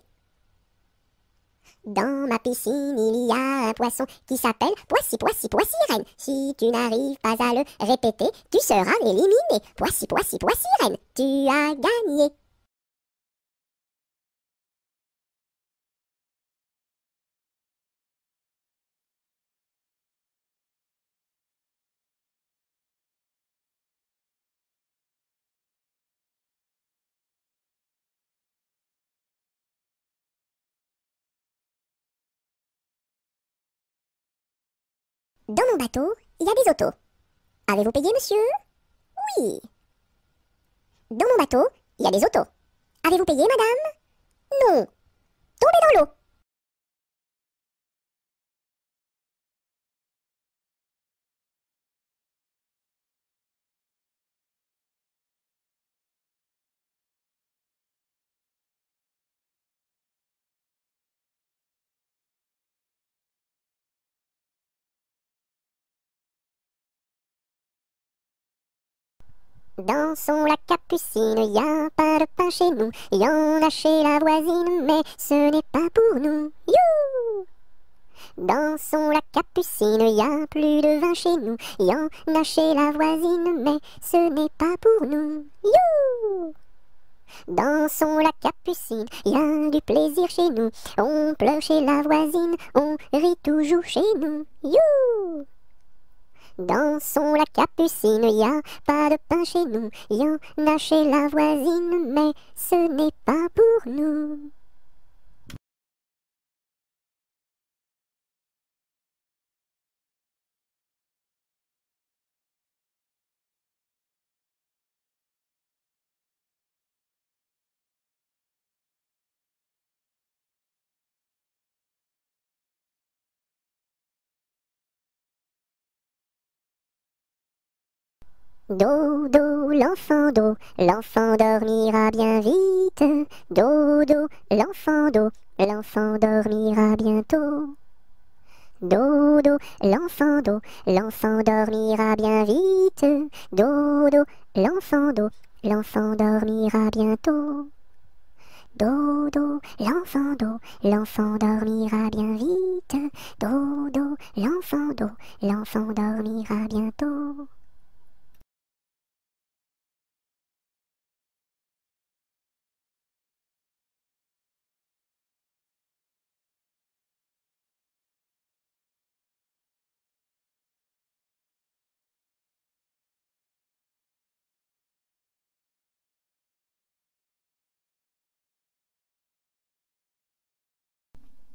Dans ma piscine, il y a un poisson qui s'appelle Poissy, Poissy, Poissy. Si tu n'arrives pas à le répéter, tu seras éliminé. Poissy, Poissy, Poissy tu as gagné. Dans mon bateau, il y a des autos. Avez-vous payé, monsieur? Oui. Dans mon bateau, il y a des autos. Avez-vous payé, madame? Non. Tombez dans l'eau. Dans son lac capucine, y a pas de pain chez nous, y en a chez la voisine, mais ce n'est pas pour nous. You Dans son lac capucine, y a plus de vin chez nous, y en a chez la voisine, mais ce n'est pas pour nous. You dans son lac capucine, y a du plaisir chez nous. On pleure chez la voisine, on rit toujours chez nous. You dans son la capucine, y a pas de pain chez nous, y en a chez la voisine, mais ce n'est pas pour nous. Dodo, l'enfant do, l'enfant dormira bien vite. Dodo, l'enfant do, l'enfant dormira bientôt. Dodo, l'enfant do, l'enfant dormira bien vite. Dodo, l'enfant do, l'enfant dormira bientôt. Dodo, l'enfant do, l'enfant dormira bien vite. Dodo, l'enfant do, l'enfant dormira bientôt.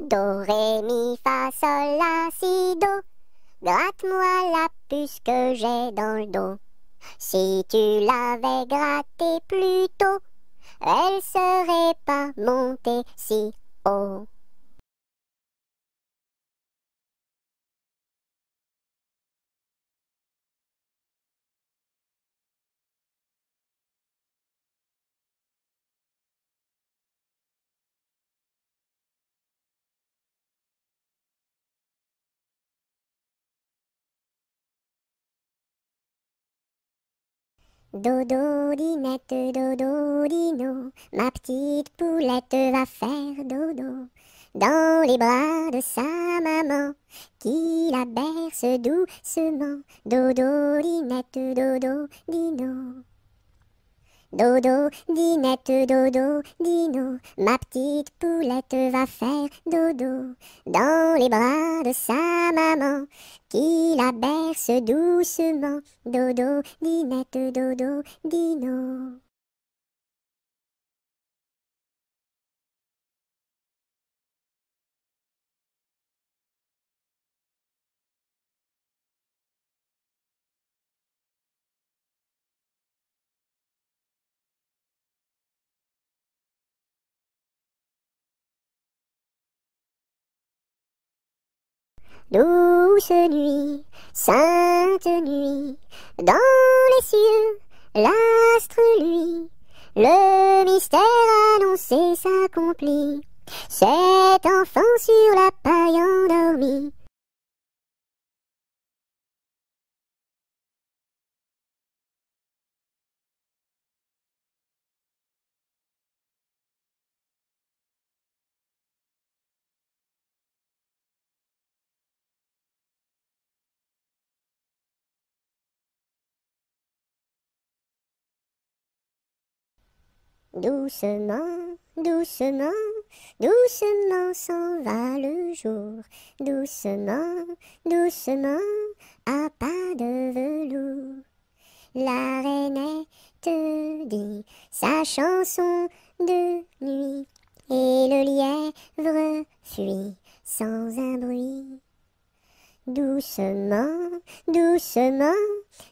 Do, ré, mi, fa, sol, la, si, do. Gratte-moi la puce que j'ai dans le dos. Si tu l'avais grattée plus tôt, elle serait pas montée si haut. Dodo, dinette, dodo, dino, ma petite poulette va faire dodo dans les bras de sa maman qui la berce doucement. Dodo, dinette, dodo, dino. Dodo, dinette, dodo, dino, ma petite poulette va faire dodo dans les bras de sa maman qui la berce doucement. Dodo, dinette, dodo, dino. Douce nuit, sainte nuit, dans les cieux, l'astre lui, le mystère annoncé s'accomplit. Cet enfant sur la paille endormi. Doucement, doucement, doucement s'en va le jour. Doucement, doucement, à pas de velours. La rainette dit sa chanson de nuit. Et le lièvre fuit sans un bruit. Doucement, doucement,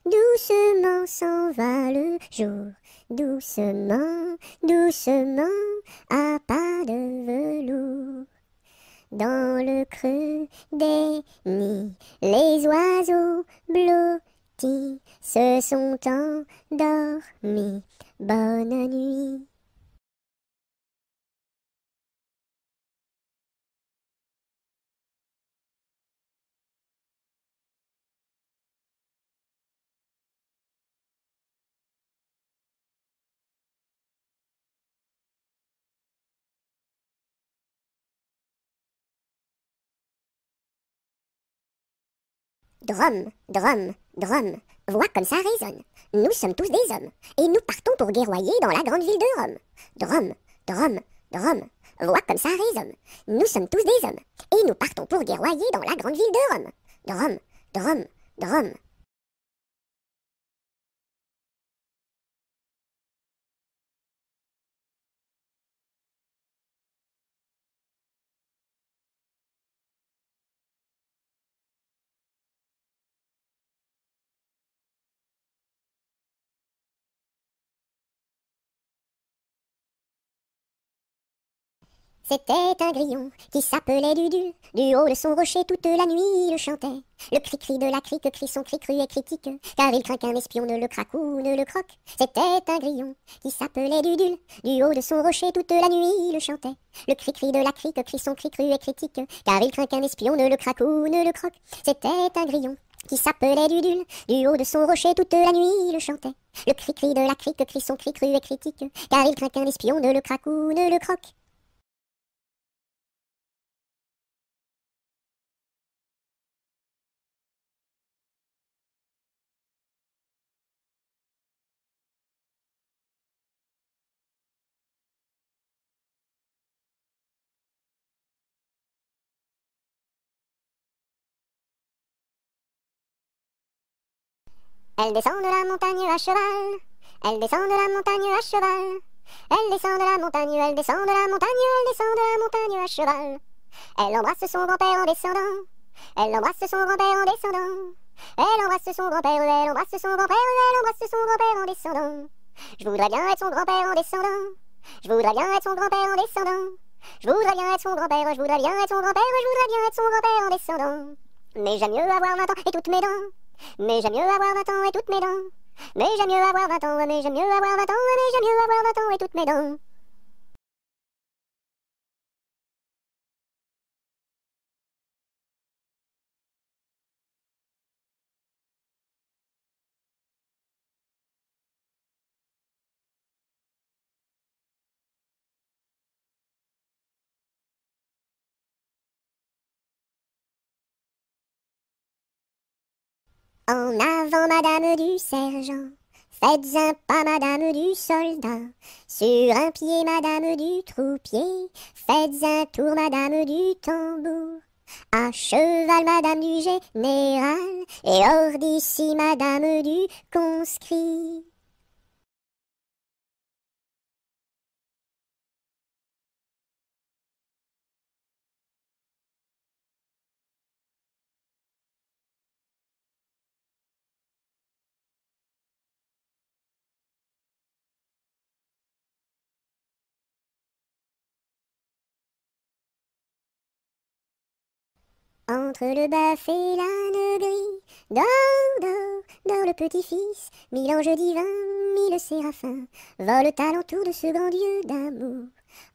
doucement s'en va le jour. Doucement, doucement, à pas de velours. Dans le creux des nids, les oiseaux blottis se sont endormis. Bonne nuit. Drum, drum, drum, voix comme ça résonne. Nous sommes tous des hommes, et nous partons pour guerroyer dans la grande ville de Rome. Drum, drum, drum, voix comme ça résonne. Nous sommes tous des hommes, et nous partons pour guerroyer dans la grande ville de Rome. Drum, drum, drum. C'était un grillon qui s'appelait Dudu. Du haut de son rocher toute la nuit il chantait. Le cri-cri de la crique crie son cri cru et critique, car il craint qu'un espion ne le craque ou ne le croque. C'était un grillon qui s'appelait Dudule. Du haut de son rocher toute la nuit il chantait. Le cri-cri de la crique crie son cri cru et critique, car il craint qu'un espion ne le craque ou ne le croque. C'était un grillon qui s'appelait Dudule. Du haut de son rocher toute la nuit il chantait. Le cri-cri de la crique crie son cri cru et critique, car il craint qu'un espion ne le craque ou ne le croque. Elle descend de la montagne à cheval. Elle descend de la montagne à cheval. Elle descend de la montagne, elle descend de la montagne, elle descend de la montagne à cheval. Elle embrasse son grand-père en descendant. Elle embrasse son grand-père en descendant. Elle embrasse son grand-père, elle embrasse son grand-père, elle embrasse son grand-père en descendant. Je voudrais bien être son grand-père en descendant. Je voudrais bien être son grand-père en descendant. Je voudrais bien être son grand-père, je voudrais bien être son grand-père, je voudrais bien être son grand-père en descendant. Mais j'aime mieux avoir 20 ans et toutes mes dents. Mais j'aime mieux avoir 20 ans et toutes mes dents. Mais j'aime mieux avoir 20 ans, mais j'aime mieux avoir 20 ans, mais j'aime mieux avoir 20 ans et toutes mes dents. En avant, madame du sergent. Faites un pas, madame du soldat. Sur un pied, madame du troupier. Faites un tour, madame du tambour. À cheval, madame du général. Et hors d'ici, madame du conscrit. Entre le bœuf et l'âne gris, dors, dors, dors le petit-fils, mille anges divins, mille séraphins, volent alentour de ce grand Dieu d'amour.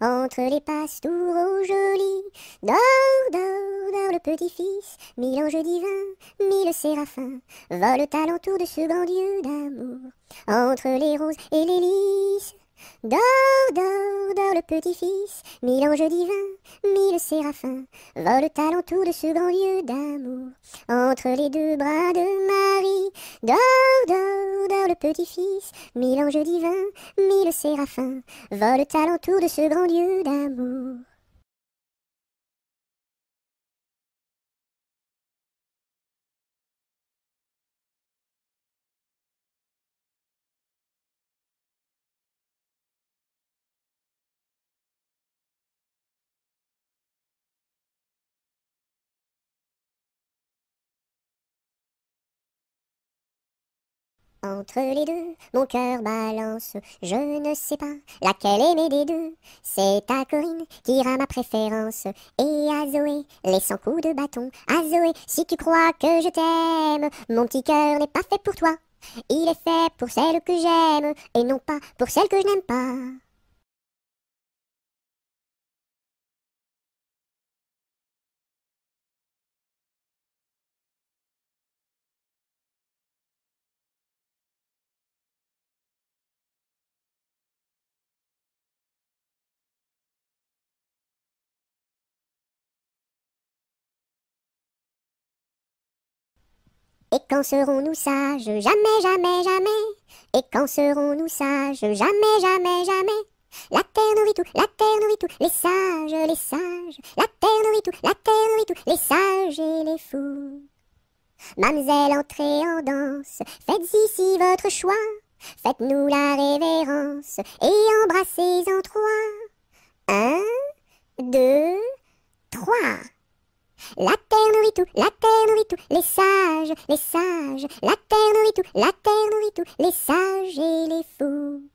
Entre les pastours jolis, dors, dors, dors le petit-fils, mille anges divins, mille séraphins, volent alentour de ce grand Dieu d'amour. Entre les roses et les lys, Dors, dors, dors le petit-fils, mille anges divins, mille séraphins, volent alentour de ce grand lieu d'amour. Entre les deux bras de Marie, dors, dors, dors le petit-fils, mille anges divins, mille séraphins, volent alentour de ce grand lieu d'amour. Entre les deux, mon cœur balance, je ne sais pas laquelle aimer des deux. C'est à Corinne qui ira ma préférence, et à Zoé, les cent coups de bâton. À Zoé, si tu crois que je t'aime, mon petit cœur n'est pas fait pour toi. Il est fait pour celle que j'aime, et non pas pour celle que je n'aime pas. Et quand serons-nous sages? Jamais, jamais, jamais. Et quand serons-nous sages? Jamais, jamais, jamais. La terre nourrit tout, la terre nourrit tout, les sages, les sages. La terre nourrit tout, la terre nourrit tout, les sages et les fous. Mademoiselle, entrez en danse, faites ici votre choix. Faites-nous la révérence et embrassez en trois. Un, deux, trois. La terre nourrit tout, la terre nourrit tout, les sages, les sages. La terre nourrit tout, la terre nourrit tout, les sages et les fous.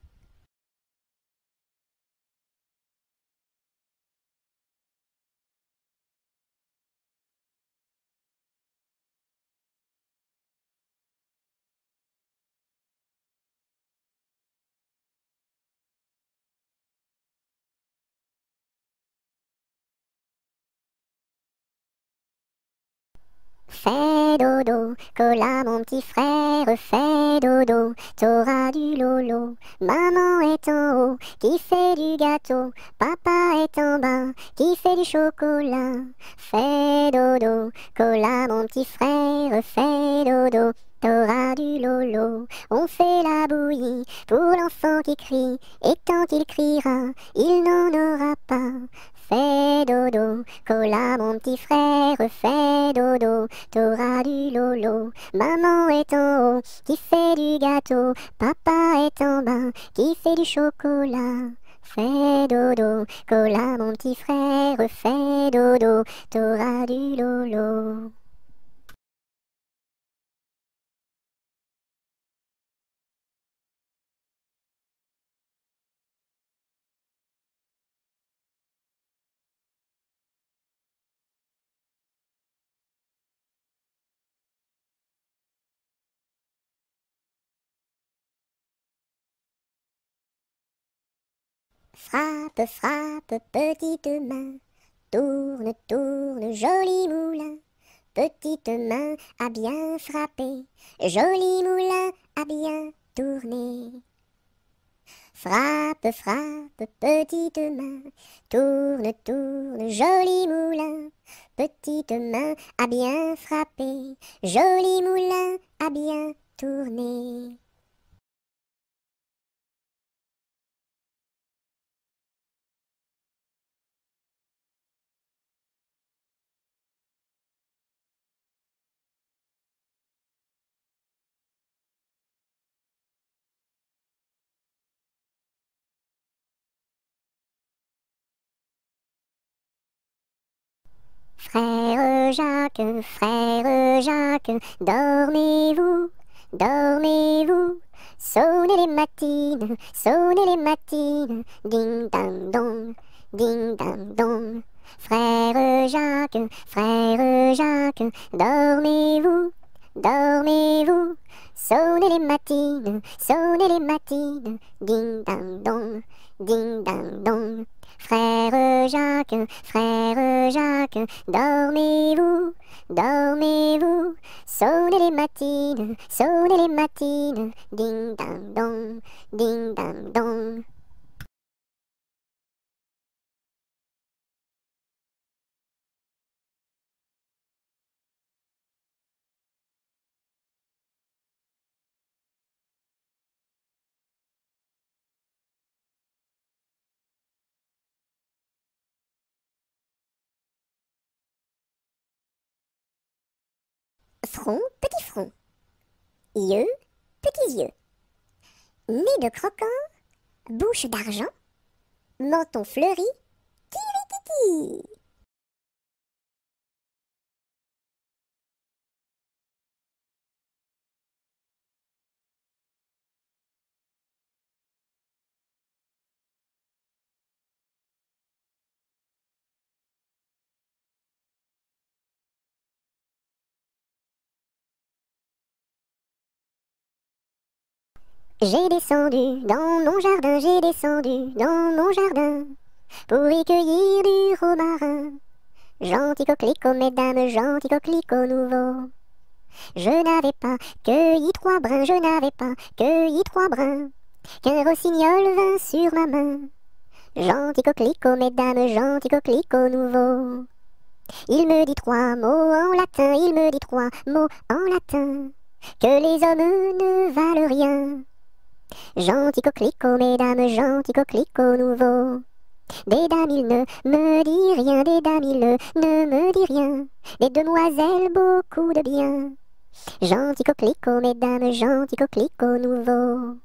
Fais dodo, cola mon petit frère, fais dodo, t'auras du lolo. Maman est en haut, qui fait du gâteau, papa est en bas, qui fait du chocolat. Fais dodo, cola mon petit frère, fais dodo. T'auras du lolo, on fait la bouillie pour l'enfant qui crie, et tant qu'il criera, il n'en aura pas. Fais dodo, cola mon petit frère, fais dodo, t'auras du lolo. Maman est en haut, qui fait du gâteau, papa est en bas, qui fait du chocolat. Fais dodo, cola mon petit frère, fais dodo, t'auras du lolo. Frappe, frappe, petite main, tourne, tourne, joli moulin. Petite main a bien frappé, joli moulin a bien tourné. Frappe, frappe, petite main, tourne, tourne, joli moulin. Petite main a bien frappé, joli moulin a bien tourné. Frère Jacques, frère Jacques, dormez-vous, dormez-vous. Sonnez les matines, sonnez les matines, ding dang dong, ding dang dong. Frère Jacques, frère Jacques, dormez-vous, dormez-vous. Sonnez les matines, sonnez les matines, ding dang dong, ding dang dong. Frère Jacques, frère Jacques, dormez-vous, dormez-vous. Sonnez les matines, sonnez les matines, ding dang dong, ding dang dong. Front, petit front. Yeux, petits yeux. Nez de croquant, bouche d'argent, menton fleuri, kiri J'ai descendu dans mon jardin, j'ai descendu dans mon jardin pour y cueillir du romarin. Gentil coquelicot, mesdames, gentil coquelicot nouveau. Je n'avais pas cueilli trois brins, je n'avais pas cueilli trois brins, qu'un rossignol vint sur ma main. Gentil coquelicot, mesdames, gentil coquelicot nouveau. Il me dit trois mots en latin, il me dit trois mots en latin, que les hommes ne valent rien. Gentil coquelicot, mesdames, gentil coquelicot nouveau. Des dames, il ne me dit rien, des dames, il ne, me dit rien. Des demoiselles, beaucoup de bien. Gentil coquelicot, mesdames, gentil coquelicot nouveau.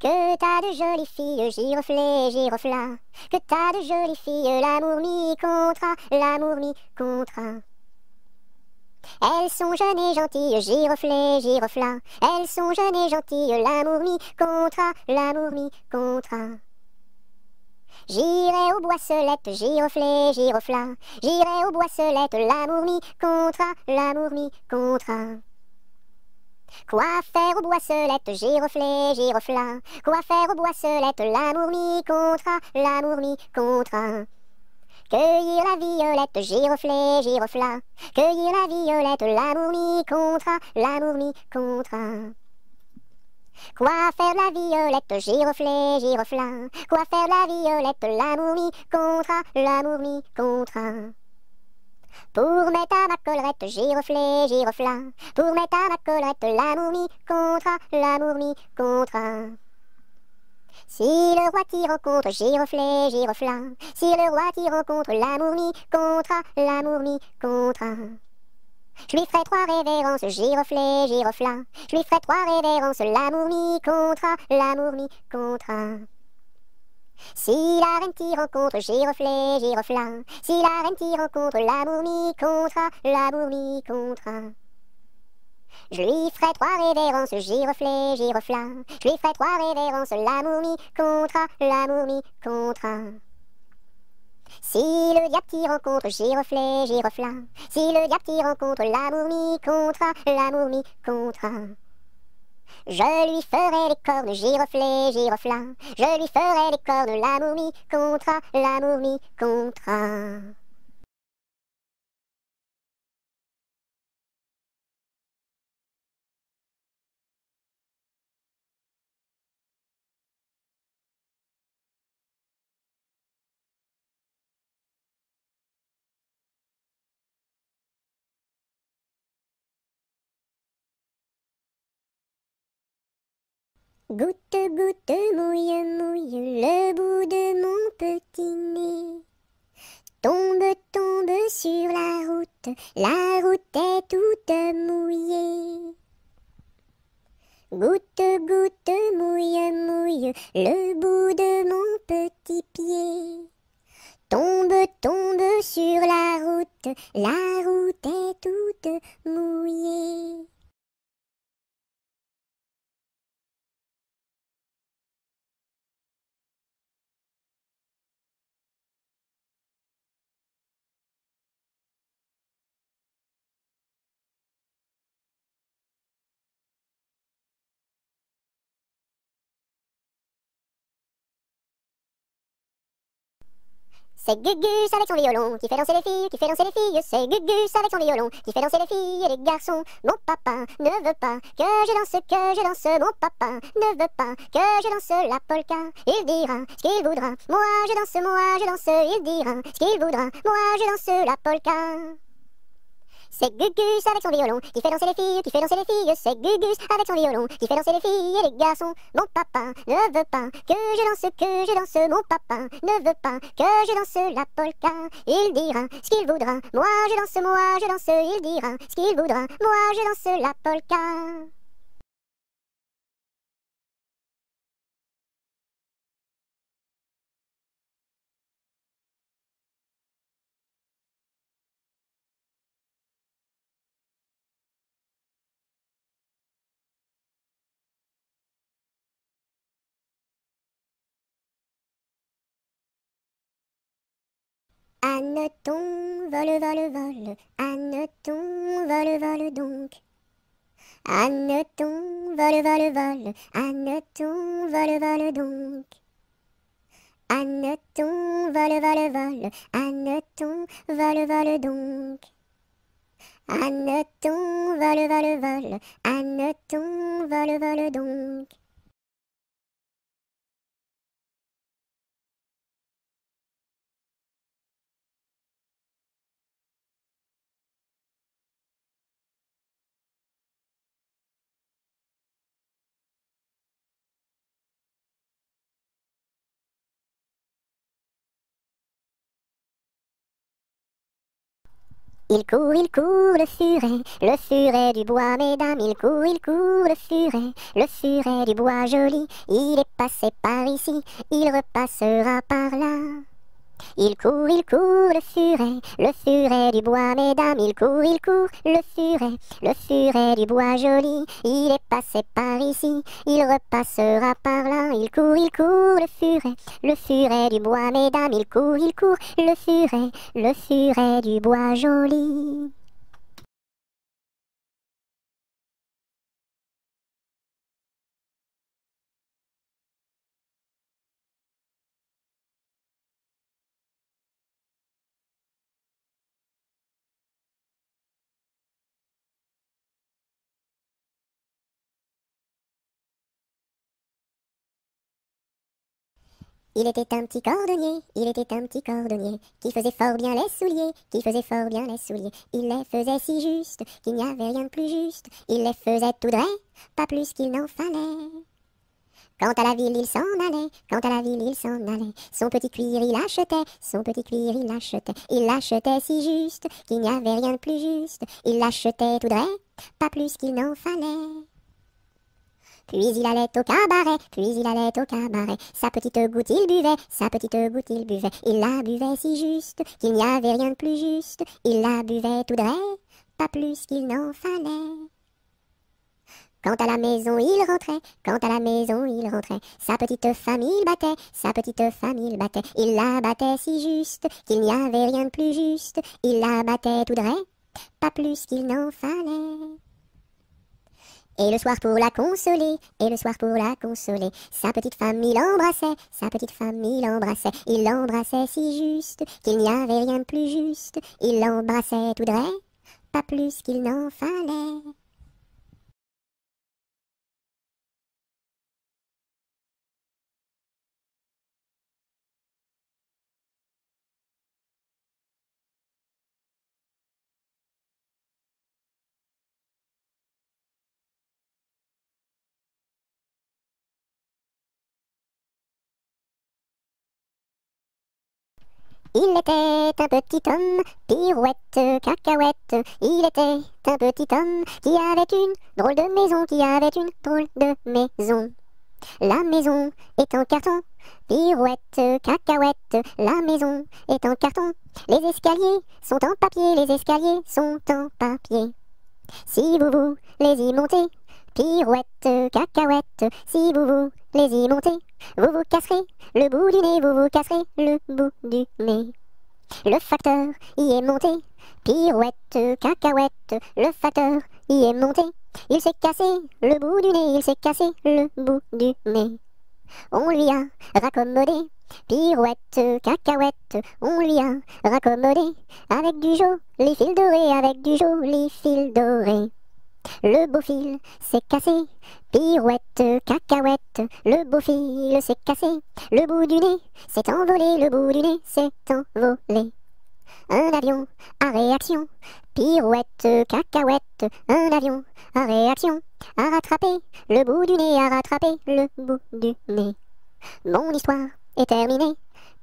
Que t'as de jolies filles, giroflées, girofla. Que t'as de jolies filles, l'amour mi contra, l'amour mi contra. Elles sont jeunes et gentilles, giroflées, girofla. Elles sont jeunes et gentilles, l'amour mi contra, l'amour mi contra. J'irai aux boisselettes, giroflées, girofla. J'irai aux boisselettes, l'amour mi contra, l'amour mi contra. Quoi faire aux boisselettes, giroflées, girofla Quoi faire aux boisselettes, l'amour mi contra, l'amour mi contra Cueillir la violette, giroflée, girofla Cueillir la violette, l'amour mi contra, l'amour mi contra Quoi faire la violette, giroflée, girofla Quoi faire la violette, l'amour mi contra, l'amour mi contra pour mettre à ma collerette, giroflé, girofla. Pour mettre à ma collerette, l'amour mi contra, l'amour mi contra. Si le roi t'y rencontre, giroflé, girofla. Si le roi t'y rencontre, l'amour mi contra, l'amour mi contra. Je lui ferai trois révérences, giroflé, girofla. Je lui ferai trois révérences, l'amour mi contra, l'amour mi contra. Si la reine t'y rencontre, giroflé, girofla. Si la reine t'y rencontre, l'amour mi contra, l'amour mi contra. Je lui ferai trois révérences, giroflé, girofla. Je lui ferai trois révérences, l'amour mi contra, l'amour mi contra. Si le diable t'y rencontre, giroflé, girofla. Si le diable t'y rencontre, l'amour mi contra, l'amour mi contra. Je lui ferai les cornes giroflées, girofla. Je lui ferai les cornes l'amour mi contra, l'amour mi contra. Goutte, goutte, mouille, mouille le bout de mon petit nez. Tombe, tombe sur la route, la route est toute mouillée. Goutte, goutte, mouille, mouille le bout de mon petit pied. Tombe, tombe sur la route, la route est toute mouillée. C'est Gugus avec son violon qui fait danser les filles, qui fait danser les filles. C'est Gugus avec son violon qui fait danser les filles et les garçons. Mon papa ne veut pas que je danse, que je danse. Mon papa ne veut pas que je danse la polka. Il dira ce qu'il voudra. Moi je danse, moi je danse. Il dira ce qu'il voudra. Moi je danse la polka. C'est Gugus avec son violon qui fait danser les filles, qui fait danser les filles. C'est Gugus avec son violon qui fait danser les filles et les garçons. Mon papa ne veut pas que je danse, que je danse. Mon papa ne veut pas que je danse la polka. Il dira ce qu'il voudra. Moi je danse, moi je danse. Il dira ce qu'il voudra. Moi je danse la polka. Anneton, vole, vole, vole, Anneton, vole, vole donc. Anneton, vole, vole, vole, Anneton, vole, vole donc. Anneton, vole, vole, vole, Anneton, vole, vole donc. Anneton, vole, vole, vole, Anneton, vole, vole donc. Il court, il court, le furet, le furet du bois, mesdames, il court, il court, le furet, le furet du bois joli, il est passé par ici, il repassera par là. Il court, il court, le furet, le furet du bois, mesdames, il court, il court, le furet, le furet du bois joli, il est passé par ici, il repassera par là. Il court, il court, le furet, le furet du bois, mesdames, il court, il court, le furet, le furet du bois joli. Il était un petit cordonnier, il était un petit cordonnier, qui faisait fort bien les souliers, qui faisait fort bien les souliers. Il les faisait si juste, qu'il n'y avait rien de plus juste. Il les faisait tout droit, pas plus qu'il n'en fallait. Quant à la ville, il s'en allait, quant à la ville, il s'en allait. Son petit cuir, il achetait, son petit cuir, il achetait. Il l'achetait si juste, qu'il n'y avait rien de plus juste. Il l'achetait tout droit, pas plus qu'il n'en fallait. Puis il allait au cabaret, puis il allait au cabaret. Sa petite goutte il buvait, sa petite goutte il buvait. Il la buvait si juste qu'il n'y avait rien de plus juste. Il la buvait tout droit, pas plus qu'il n'en fallait. Quand à la maison il rentrait, quand à la maison il rentrait, sa petite famille battait, sa petite famille battait. Il la battait si juste qu'il n'y avait rien de plus juste. Il la battait tout droit, pas plus qu'il n'en fallait. Et le soir pour la consoler, et le soir pour la consoler, sa petite femme il embrassait, sa petite femme il embrassait, il l'embrassait si juste qu'il n'y avait rien de plus juste, il l'embrassait tout droit, pas plus qu'il n'en fallait. Il était un petit homme, pirouette, cacahuète. Il était un petit homme qui avait une drôle de maison, qui avait une drôle de maison. La maison est en carton, pirouette, cacahuète. La maison est en carton. Les escaliers sont en papier, les escaliers sont en papier. Si vous voulez y monter, pirouette, cacahuète, si vous voulez y monter, vous vous casserez. Le bout du nez, vous vous casserez. Le bout du nez. Le facteur y est monté, pirouette, cacahuète, le facteur y est monté. Il s'est cassé. Le bout du nez, il s'est cassé. Le bout du nez. On lui a raccommodé, pirouette, cacahuète, on lui a raccommodé, avec du joli fil doré, avec du joli fil doré. Le beau fil s'est cassé, pirouette, cacahuète, le beau fil s'est cassé, le bout du nez s'est envolé, le bout du nez s'est envolé. Un avion à réaction, pirouette, cacahuète, un avion à réaction, a rattrapé le bout du nez, a rattrapé le bout du nez. Mon histoire est terminée,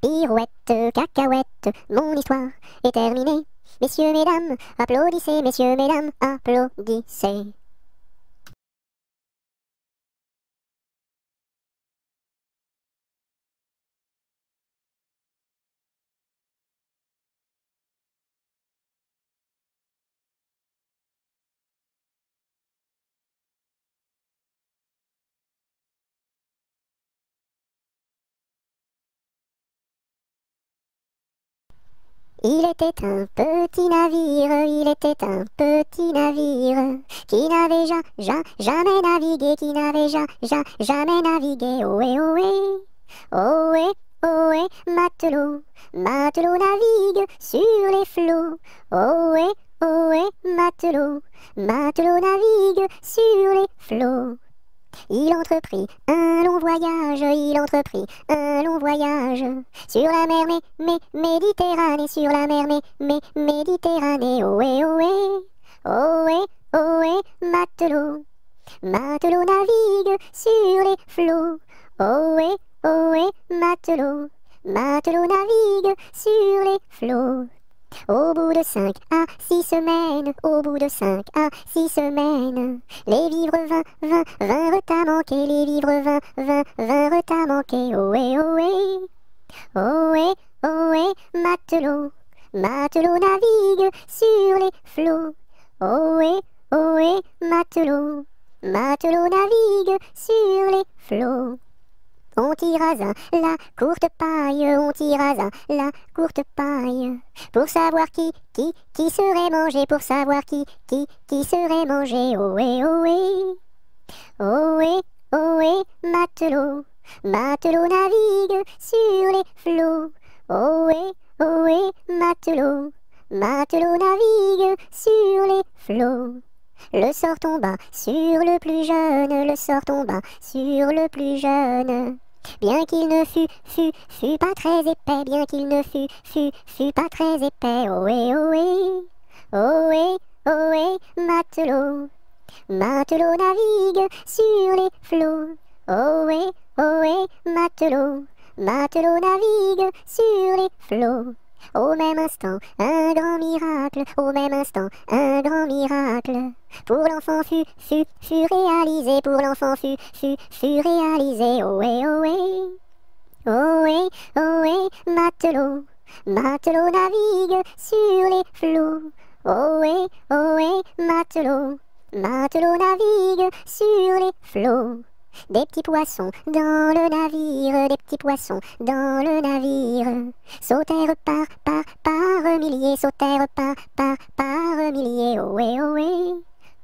pirouette, cacahuète, mon histoire est terminée. Messieurs, mesdames, applaudissez, messieurs, mesdames, applaudissez. Il était un petit navire, il était un petit navire qui n'avait ja, ja, jamais navigué, qui n'avait ja, ja, jamais navigué. Ohé, ohé, ohé, ohé, matelot, matelot navigue sur les flots. Ohé, ohé, matelot, matelot navigue sur les flots. Il entreprit un long voyage, il entreprit un long voyage sur la mer mais, mais, Méditerranée, sur la mer mais, mais, Méditerranée. Ohé, ohé, ohé, ohé, matelot, matelot navigue sur les flots. Ohé, ohé, matelot, matelot navigue sur les flots. Au bout de cinq à six semaines, au bout de cinq à six semaines, les vivres vingt, vingt, vingt à manquer, les vivres vingt, vingt, vingt à manquer. Ohé, ohé, ohé, ohé, matelot, matelot navigue sur les flots. Ohé, ohé, matelot, matelot navigue sur les flots. On tira la courte paille, on tira la courte paille. Pour savoir qui, qui, qui serait mangé, pour savoir qui, qui, qui serait mangé. Ohé, ohé, ohé, ohé, matelot, matelot navigue sur les flots. Ohé, ohé, matelot, matelot navigue sur les flots. Le sort tomba sur le plus jeune, le sort tomba sur le plus jeune. Bien qu'il ne fût, fût, fût pas très épais, bien qu'il ne fût, fût, fût pas très épais. Ohé, ohé, ohé, ohé, matelot, matelot navigue sur les flots. Ohé, ohé, matelot, matelot navigue sur les flots. Au même instant, un grand miracle, au même instant, un grand miracle. Pour l'enfant fut, fut, fut réalisé, pour l'enfant fut, fut, fut réalisé. Ohé, ohé, ohé, ohé, matelot, matelot navigue sur les flots. Ohé, ohé, matelot, matelot navigue sur les flots. Des petits poissons dans le navire, des petits poissons dans le navire. Sautèrent par, par, par milliers, sautèrent par, par, par milliers. Ohé, ohé,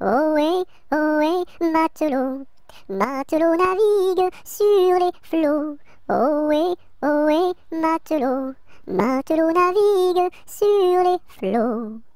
ohé, ohé, matelot, matelot navigue sur les flots. Ohé, ohé, matelot, matelot navigue sur les flots.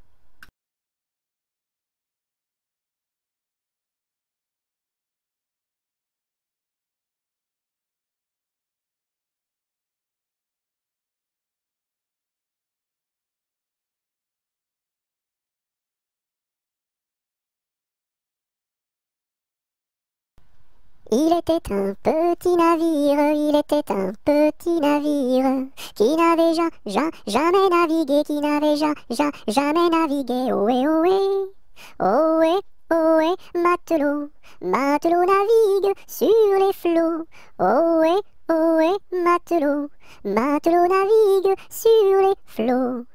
Il était un petit navire, il était un petit navire qui n'avait ja, ja, jamais navigué, qui n'avait ja, ja, jamais navigué. Ohé, ohé, ohé, ohé, matelot, matelot navigue sur les flots. Ohé, ohé, matelot, matelot navigue sur les flots.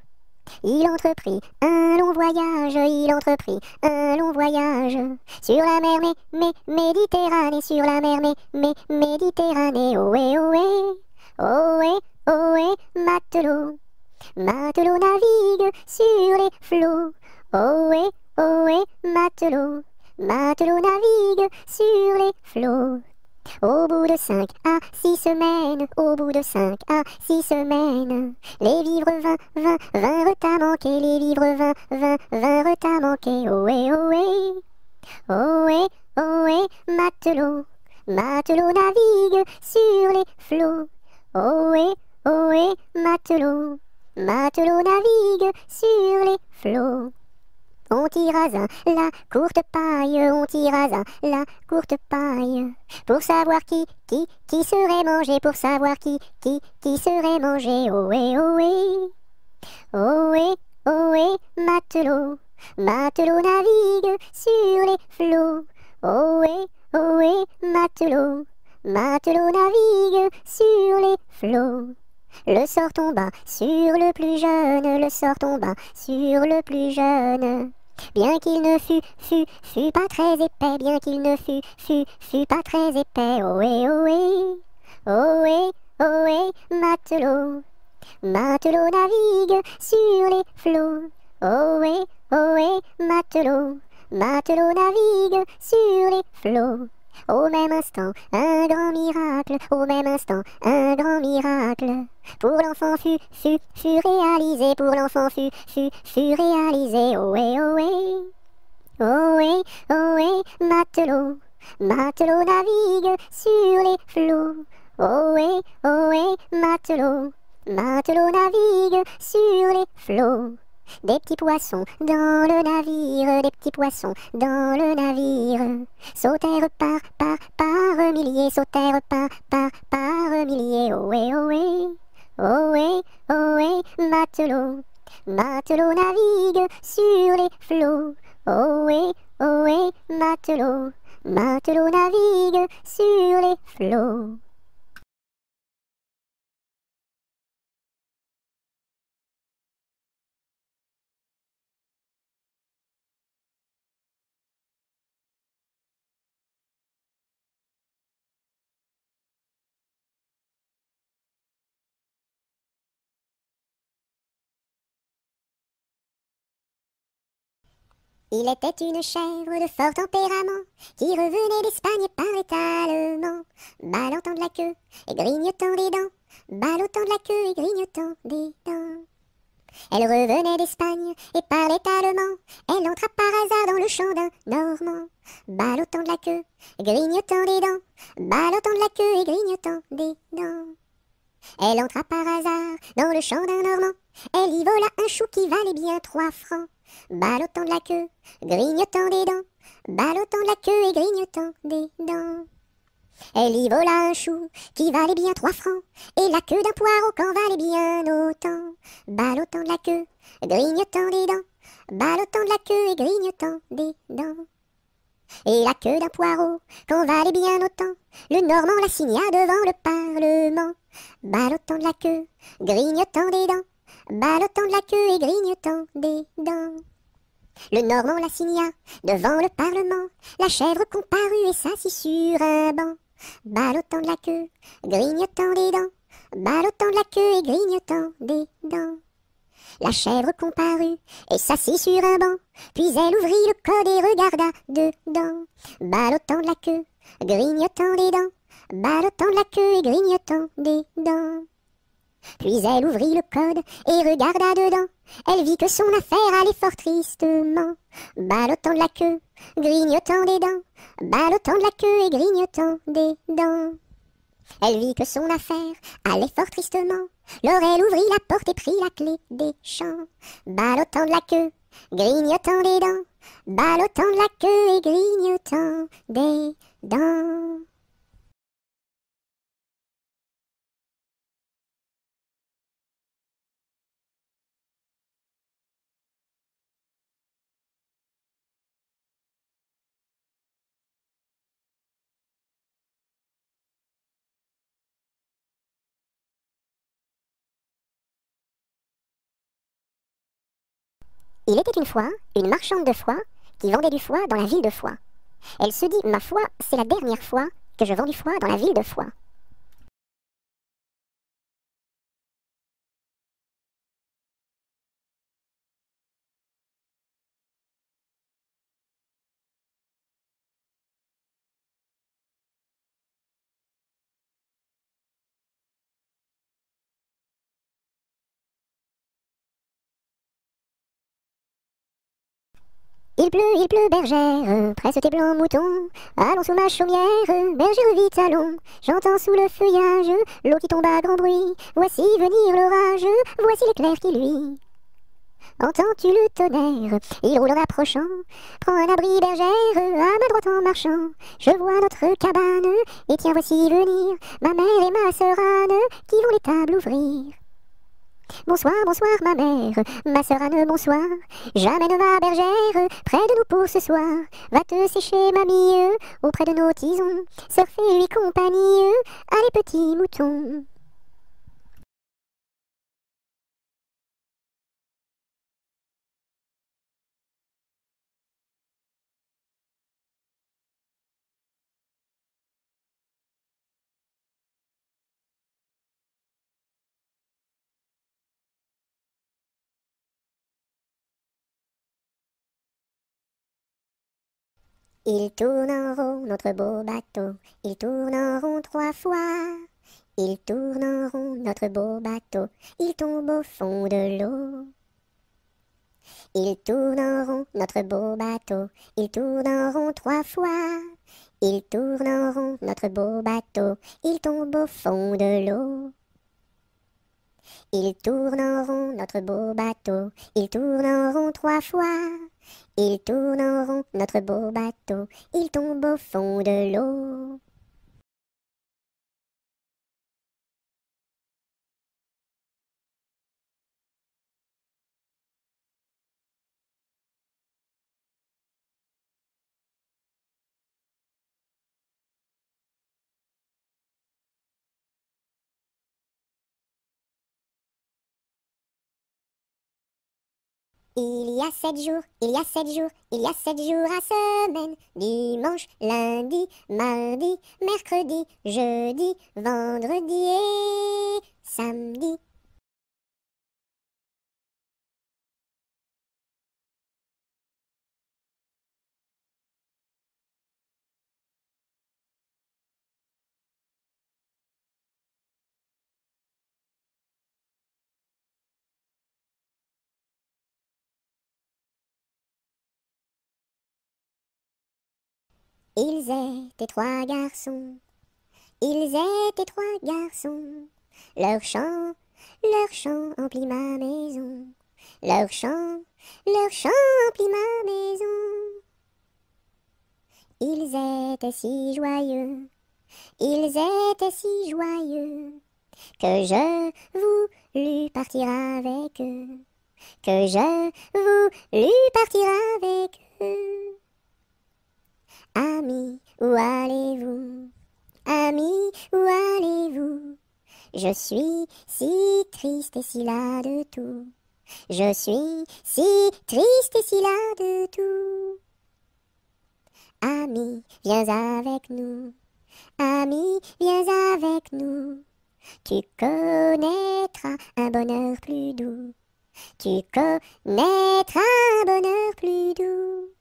Il entreprit un long voyage, il entreprit un long voyage sur la mer mais, mais, Méditerranée, sur la mer mais, mais, Méditerranée. Ohé, ohé, ohé, ohé, matelot, matelot navigue sur les flots. Ohé, ohé, matelot, matelot navigue sur les flots. Au bout de cinq à six semaines, au bout de cinq à six semaines, les vivres vingt, vingt, vingt à manquer, les vivres vingt, vingt, vingt à manquer. Ohé, ohé, ohé, ohé, matelot, matelot navigue sur les flots. Ohé, ohé, matelot, matelot navigue sur les flots. On tira la courte paille, on tira la courte paille, pour savoir qui, qui, qui serait mangé, pour savoir qui, qui, qui serait mangé. Ohé, ohé, ohé, ohé, matelot, matelot navigue sur les flots. Ohé, ohé, matelot, matelot navigue sur les flots. Le sort tomba sur le plus jeune, le sort tomba sur le plus jeune. Bien qu'il ne fût, fût, fût pas très épais, bien qu'il ne fût, fût, fût pas très épais. Ohé, ohé, ohé, ohé, matelot, matelot navigue sur les flots. Ohé, ohé, matelot, matelot navigue sur les flots. Au même instant, un grand miracle, au même instant, un grand miracle. Pour l'enfant fut, fut, fut réalisé, pour l'enfant fut, fut, fut réalisé. Ohé, ohé, ohé, ohé, matelot, matelot navigue sur les flots. Ohé, ohé, matelot, matelot navigue sur les flots. Des petits poissons dans le navire, des petits poissons dans le navire. Sautèrent par, par, par milliers, sautèrent par, par, par milliers. Ohé, ohé, ohé, ohé, matelot, matelot navigue sur les flots. Ohé, ohé, matelot, matelot navigue sur les flots. Il était une chèvre de fort tempérament qui revenait d'Espagne par étalement, ballottant de la queue et grignotant des dents, ballottant de la queue et grignotant des dents. Elle revenait d'Espagne et parlait allemand. Elle entra par hasard dans le champ d'un Normand, ballottant de la queue, grignotant des dents, ballottant de la queue et grignotant des dents. Elle entra par hasard dans le champ d'un Normand. Elle y vola un chou qui valait bien trois francs ballottant de la queue, grignotant des dents, ballottant de la queue et grignotant des dents. Elle y vola un chou qui valait bien trois francs, et la queue d'un poireau qu'en valait bien autant, ballottant de la queue, grignotant des dents, ballottant de la queue et grignotant des dents. Et la queue d'un poireau qu'en valait bien autant, le Normand la signa devant le Parlement, ballottant de la queue, grignotant des dents, ballottant de la queue et grignotant des dents. Le Normand la signa devant le Parlement, la chèvre comparut et s'assit sur un banc, ballottant de la queue, grignotant des dents, ballottant de la queue et grignotant des dents. La chèvre comparut et s'assit sur un banc, puis elle ouvrit le code et regarda dedans, ballottant de la queue, grignotant des dents, ballottant de la queue et grignotant des dents. Puis elle ouvrit le code et regarda dedans. Elle vit que son affaire allait fort tristement. Ballottant de la queue, grignotant des dents. Ballottant de la queue et grignotant des dents. Elle vit que son affaire allait fort tristement. Elle ouvrit la porte et prit la clé des champs. Ballottant de la queue, grignotant des dents. Ballottant de la queue et grignotant des dents. Il était une fois une marchande de foie qui vendait du foie dans la ville de Foix. Elle se dit, ma foi, c'est la dernière fois que je vends du foie dans la ville de Foix. Il pleut, il pleut, bergère, presse tes blancs moutons. Allons sous ma chaumière, bergère vite allons. J'entends sous le feuillage l'eau qui tombe à grand bruit. Voici venir l'orage, voici l'éclair qui luit. Entends-tu le tonnerre? Il roule en approchant. Prends un abri, bergère, à ma droite en marchant. Je vois notre cabane, et tiens, voici venir ma mère et ma sœur Anne qui vont les tables ouvrir. Bonsoir, bonsoir ma mère, ma sœur Anne, bonsoir. J'amène ma bergère près de nous pour ce soir. Va te sécher, mamie, auprès de nos tisons. Surfer lui compagnie, allez petits moutons. Il tourne en rond notre beau bateau, il tourne en rond trois fois. Il tourne rond notre beau bateau, il tombe au fond de l'eau. Il tourne rond notre beau bateau, il tourne rond trois fois. Il tourne rond notre beau bateau, il tombe au fond de l'eau. Il tourne notre beau bateau, il tourne rond trois fois. Il tourne en rond notre beau bateau, il tombe au fond de l'eau. Il y a sept jours, il y a sept jours, il y a sept jours à semaine. Dimanche, lundi, mardi, mercredi, jeudi, vendredi et samedi. Ils étaient trois garçons, ils étaient trois garçons. Leur chant, leur chant emplit ma maison. Leur chant, leur chant emplit ma maison. Ils étaient si joyeux, ils étaient si joyeux, que je voulus partir avec eux, que je voulus partir avec eux. Amis, où allez-vous? Amis, où allez-vous? Je suis si triste et si là de tout. Je suis si triste et si là de tout. Ami, viens avec nous. Ami, viens avec nous. Tu connaîtras un bonheur plus doux. tu connaîtras un bonheur plus doux.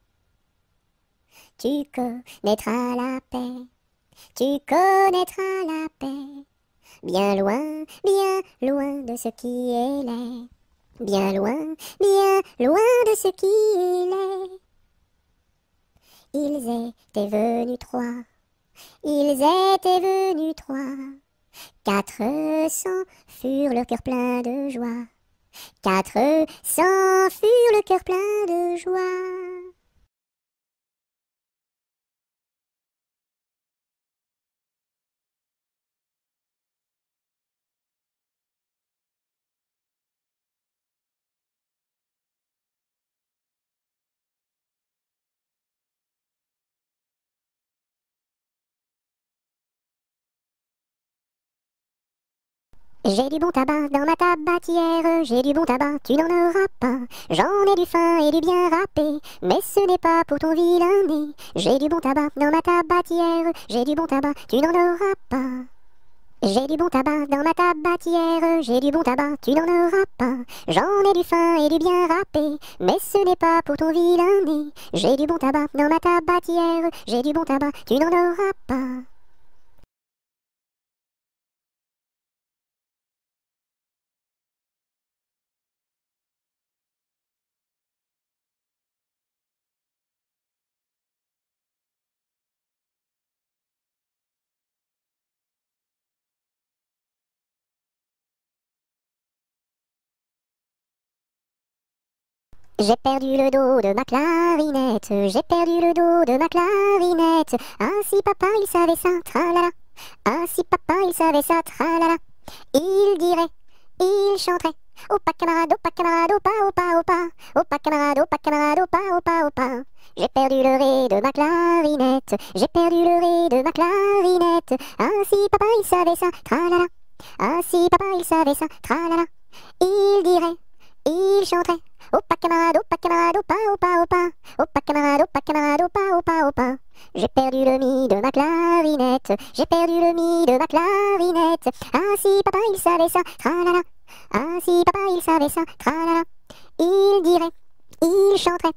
Tu connaîtras la paix, tu connaîtras la paix, bien loin, bien loin de ce qui est laid, bien loin, bien loin de ce qui est laid. Ils étaient venus trois, ils étaient venus trois, quatre cents furent le cœur plein de joie. Quatre cents furent le cœur plein de joie. J'ai du bon tabac dans ma tabatière, j'ai du bon tabac, tu n'en auras pas. J'en ai du fin et du bien râpé, mais ce n'est pas pour ton vilain nez. J'ai du bon tabac dans ma tabatière, j'ai du bon tabac, tu n'en auras pas. J'ai du bon tabac dans ma tabatière, j'ai du bon tabac, tu n'en auras pas. J'en ai du fin et du bien râpé, mais ce n'est pas pour ton vilain nez. J'ai du bon tabac dans ma tabatière, j'ai du bon tabac, tu n'en auras pas. J'ai perdu le dos de ma clarinette, j'ai perdu le dos de ma clarinette. Ah si papa il savait ça, tralala. Ah si papa il savait ça, tralala. Il dirait, il chanterait. Pas camarade, pas camarade, oh pas. Oh pas camarade, pas camarade, pas, pas, oh pas. J'ai perdu le ré de ma clarinette, j'ai perdu le ré de ma clarinette. Ah si papa il savait ça, tralala. Ah si papa il savait ça, tralala. Il dirait, il chanterait. Oh pas camarade, pas camarade, oh pas. Oh pas camarade, pas camarade, pas, pas, oh pas. J'ai perdu le mi de ma clarinette, j'ai perdu le mi de ma clarinette. Ah si papa il savait ça, tralala. Ah si papa il savait ça, tralala. Il dirait, il chanterait.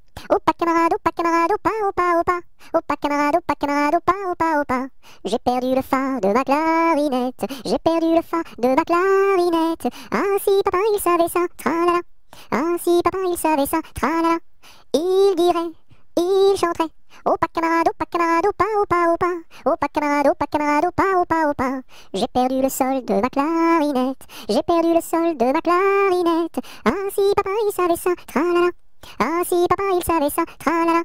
Pas camarade, pas camarade, oh pas. Oh pas camarade, pas camarade, pas, pas, oh pas. J'ai perdu le fa de ma clarinette, j'ai perdu le fa de ma clarinette. Ah si papa il savait ça, tralala. Ah si papa il savait ça, tralala, il dirait, il chanterait. Oh pas camarade, oh pas camarade, oh pas, oh pas, oh pas. Oh pas camarade, oh pas camarade, oh pas, oh pas, oh pas. J'ai perdu le sol de ma clarinette, j'ai perdu le sol de ma clarinette. Ah si papa il savait ça, tralala. Ah papa il savait ça, tralala.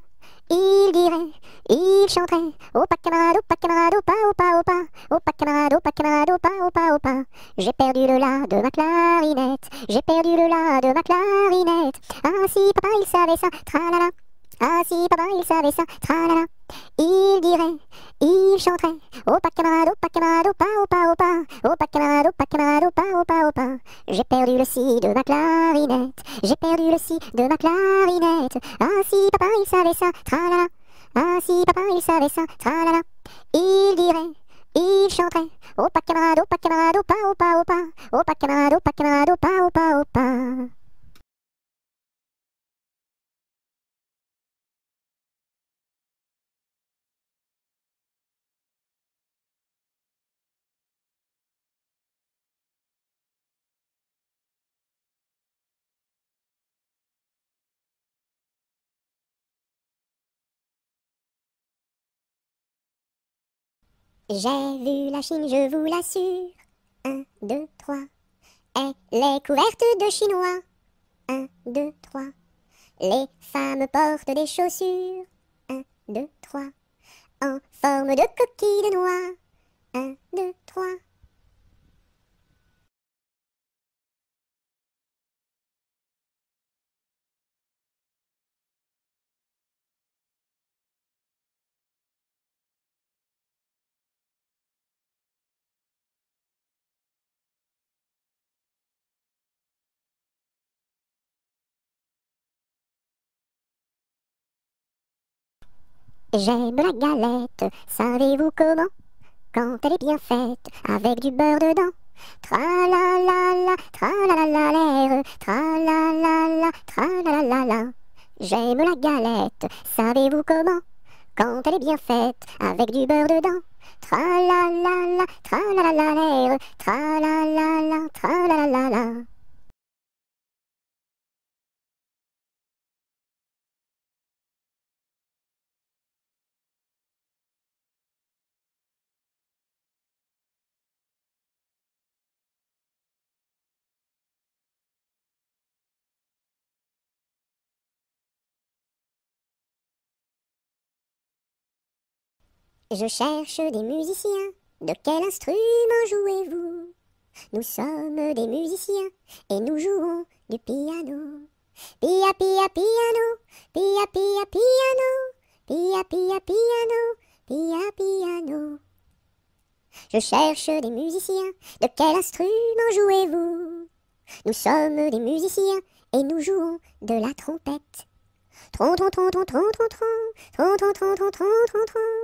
Il dirait, il chanterait. Oh pas camarade, oh pas camarade, oh pas, oh pas, oh pas. Oh pas camarade, oh pas camarade, oh pas, oh. J'ai perdu le la de ma clarinette. J'ai perdu le la de ma clarinette. Ah si papa il savait ça, tralala. Ah si papa il savait ça, tralala. Il dirait, il chanterait. Oh pas camarade, oh pas camarade, oh pas, oh pas, oh pas. Oh pas camarade, oh pas camarade, oh pas, oh pas, oh pas. J'ai perdu le si de ma clarinette. J'ai perdu le si de ma clarinette. Ah si papa il savait ça, tralala. Ah si papa il savait ça, tralala. Il dirait, il chanterait. Oh pas camarade, oh pas camarade, oh pas, oh pas, oh pas. Oh pas camarade, oh pas camarade, oh pas, oh pas, oh pas. J'ai vu la Chine, je vous l'assure. Un, deux, trois. Elle est couverte de chinois. Un, deux, trois. Les femmes portent des chaussures. Un, deux, trois. En forme de coquille de noix. Un, deux, trois. J'aime la galette, savez-vous comment? Quand elle est bien faite, avec du beurre dedans. Tra la la la, tra la la la l'air, tra la la la, tra la la la. J'aime la galette, savez-vous comment? Quand elle est bien faite, avec du beurre dedans. Tra la la la, tra la la la l'air, tra la la la, tra la la la. Je cherche des musiciens. De quel instrument jouez-vous Nous sommes des musiciens et nous jouons du piano. Pia pia piano, pia pia piano, pia pia piano, pia piano. Je cherche des musiciens. De quel instrument jouez-vous Nous sommes des musiciens et nous jouons de la trompette. Tron tron tron tron tron tron tron tron tron tron tron tron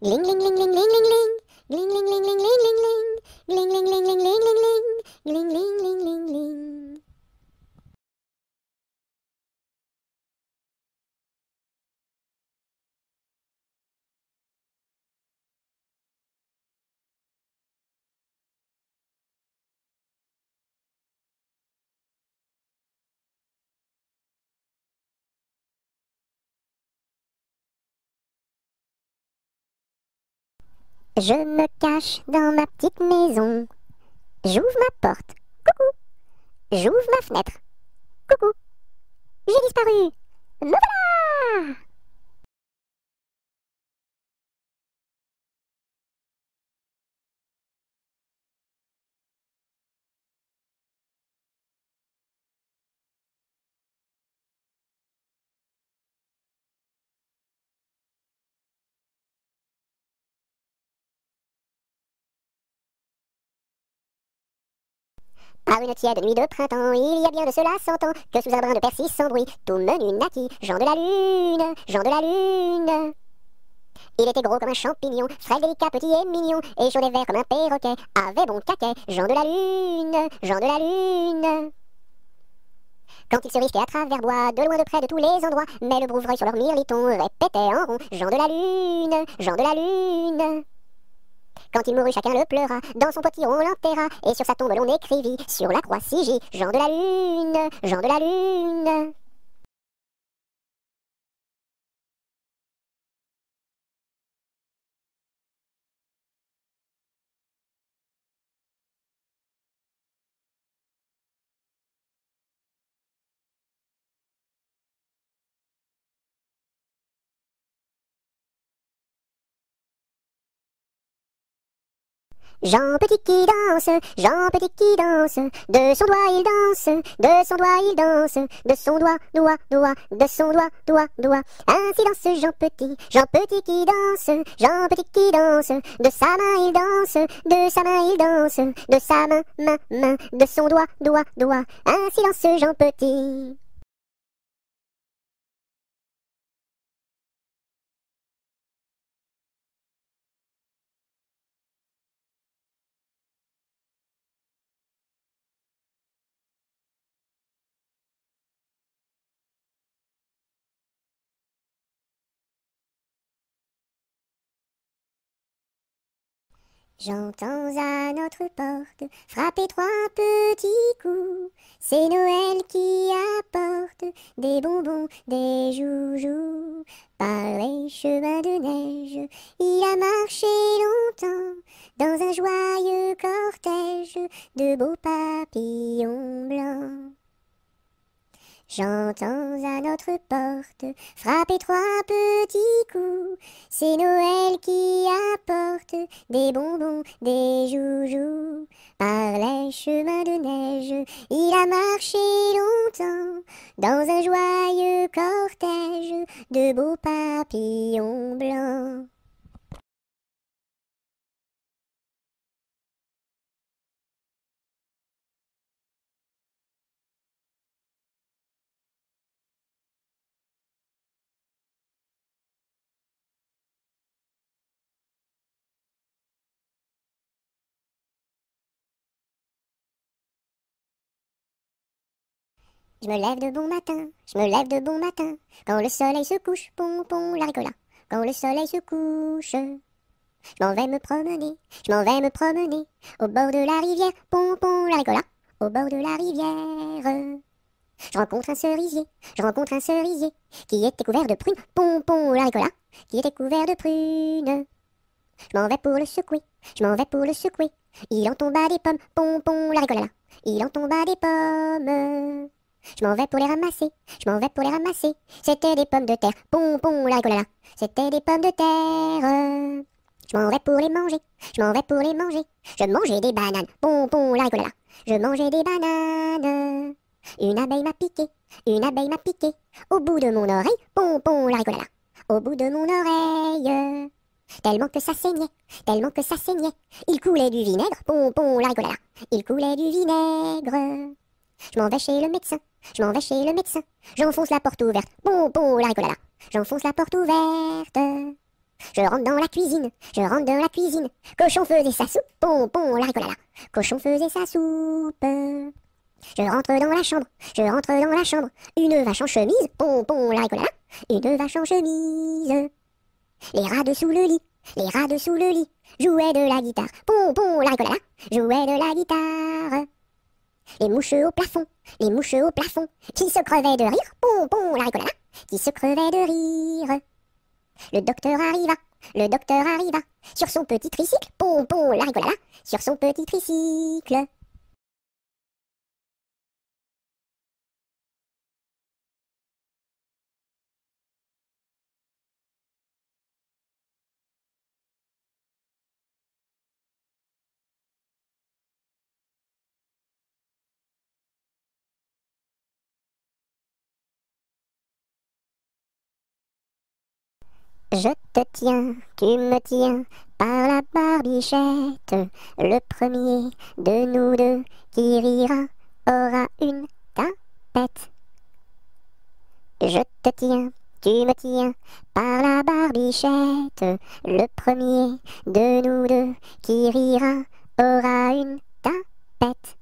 Ling ling ling ling ling ling ling. Ling ling ling ling ling ling ling. Ling ling ling ling ling ling ling. Ling ling ling ling ling. Je me cache dans ma petite maison. J'ouvre ma porte. Coucou. J'ouvre ma fenêtre. Coucou. J'ai disparu. Me voilà Par une tiède nuit de printemps, il y a bien de cela cent ans, que sous un brin de persil sans bruit, tout menu naquit, Jean de la Lune, Jean de la Lune. Il était gros comme un champignon, frais, délicat, petit et mignon, et chaud et vert comme un perroquet, avait bon caquet, Jean de la Lune, Jean de la Lune. Quand il se risquait à travers bois, de loin de près de tous les endroits, mais le brouvreuil sur leur mirliton répétait en rond, Jean de la Lune, Jean de la Lune. Quand il mourut, chacun le pleura. Dans son potiron, on l'enterra. Et sur sa tombe, l'on écrivit sur la croix Sigi, Jean de la Lune, Jean de la Lune. Jean Petit qui danse, Jean Petit qui danse, de son doigt il danse, de son doigt il danse, de son doigt, doigt, doigt, de son doigt, doigt, doigt. Ainsi danse Jean Petit, Jean Petit qui danse, Jean Petit qui danse, de sa main il danse, de sa main il danse, de sa main, main, main, de son doigt, doigt, doigt. Ainsi danse Jean Petit. J'entends à notre porte frapper trois petits coups. C'est Noël qui apporte des bonbons, des joujoux. Par les chemins de neige, il a marché longtemps dans un joyeux cortège de beaux papillons blancs. J'entends à notre porte frapper trois petits coups. C'est Noël qui apporte des bonbons, des joujoux. Par les chemins de neige, il a marché longtemps dans un joyeux cortège de beaux papillons blancs. Je me lève de bon matin, je me lève de bon matin, quand le soleil se couche, pom pom la ricola, quand le soleil se couche. Je m'en vais me promener, je m'en vais me promener, au bord de la rivière, pom pom la ricola, au bord de la rivière. Je rencontre un cerisier, je rencontre un cerisier, qui était couvert de prunes, pom pom la ricola, qui était couvert de prunes. Je m'en vais pour le secouer, je m'en vais pour le secouer, il en tomba des pommes, pom pom la ricola, il en tomba des pommes. Je m'en vais pour les ramasser, je m'en vais pour les ramasser. C'était des pommes de terre, pom pom la ricolala. C'était des pommes de terre. Je m'en vais pour les manger, je m'en vais pour les manger. Je mangeais des bananes, pom pom la ricolala. Je mangeais des bananes. Une abeille m'a piqué, une abeille m'a piqué. Au bout de mon oreille, pom pom la ricolala. Au bout de mon oreille. Tellement que ça saignait, tellement que ça saignait. Il coulait du vinaigre, pom pom la ricolala. Il coulait du vinaigre. Je m'en vais chez le médecin, je m'en vais chez le médecin. J'enfonce la porte ouverte, bon, la ricolala. J'enfonce la porte ouverte. Je rentre dans la cuisine, je rentre dans la cuisine. Cochon faisait sa soupe, bon, la ricolala. Cochon faisait sa soupe. Je rentre dans la chambre, je rentre dans la chambre. Une vache en chemise, bon, la ricolala. Une vache en chemise. Les rats dessous le lit, les rats dessous le lit. Jouaient de la guitare, bon, la ricolala. Jouaient de la guitare les mouches au plafond, les mouches au plafond, qui se crevaient de rire, pom pom la ricolala, qui se crevaient de rire. Le docteur arriva, le docteur arriva, sur son petit tricycle, pom pom la ricolala, sur son petit tricycle. Je te tiens, tu me tiens par la barbichette. Le premier de nous deux qui rira aura une tapette. Je te tiens, tu me tiens par la barbichette. Le premier de nous deux qui rira aura une tapette.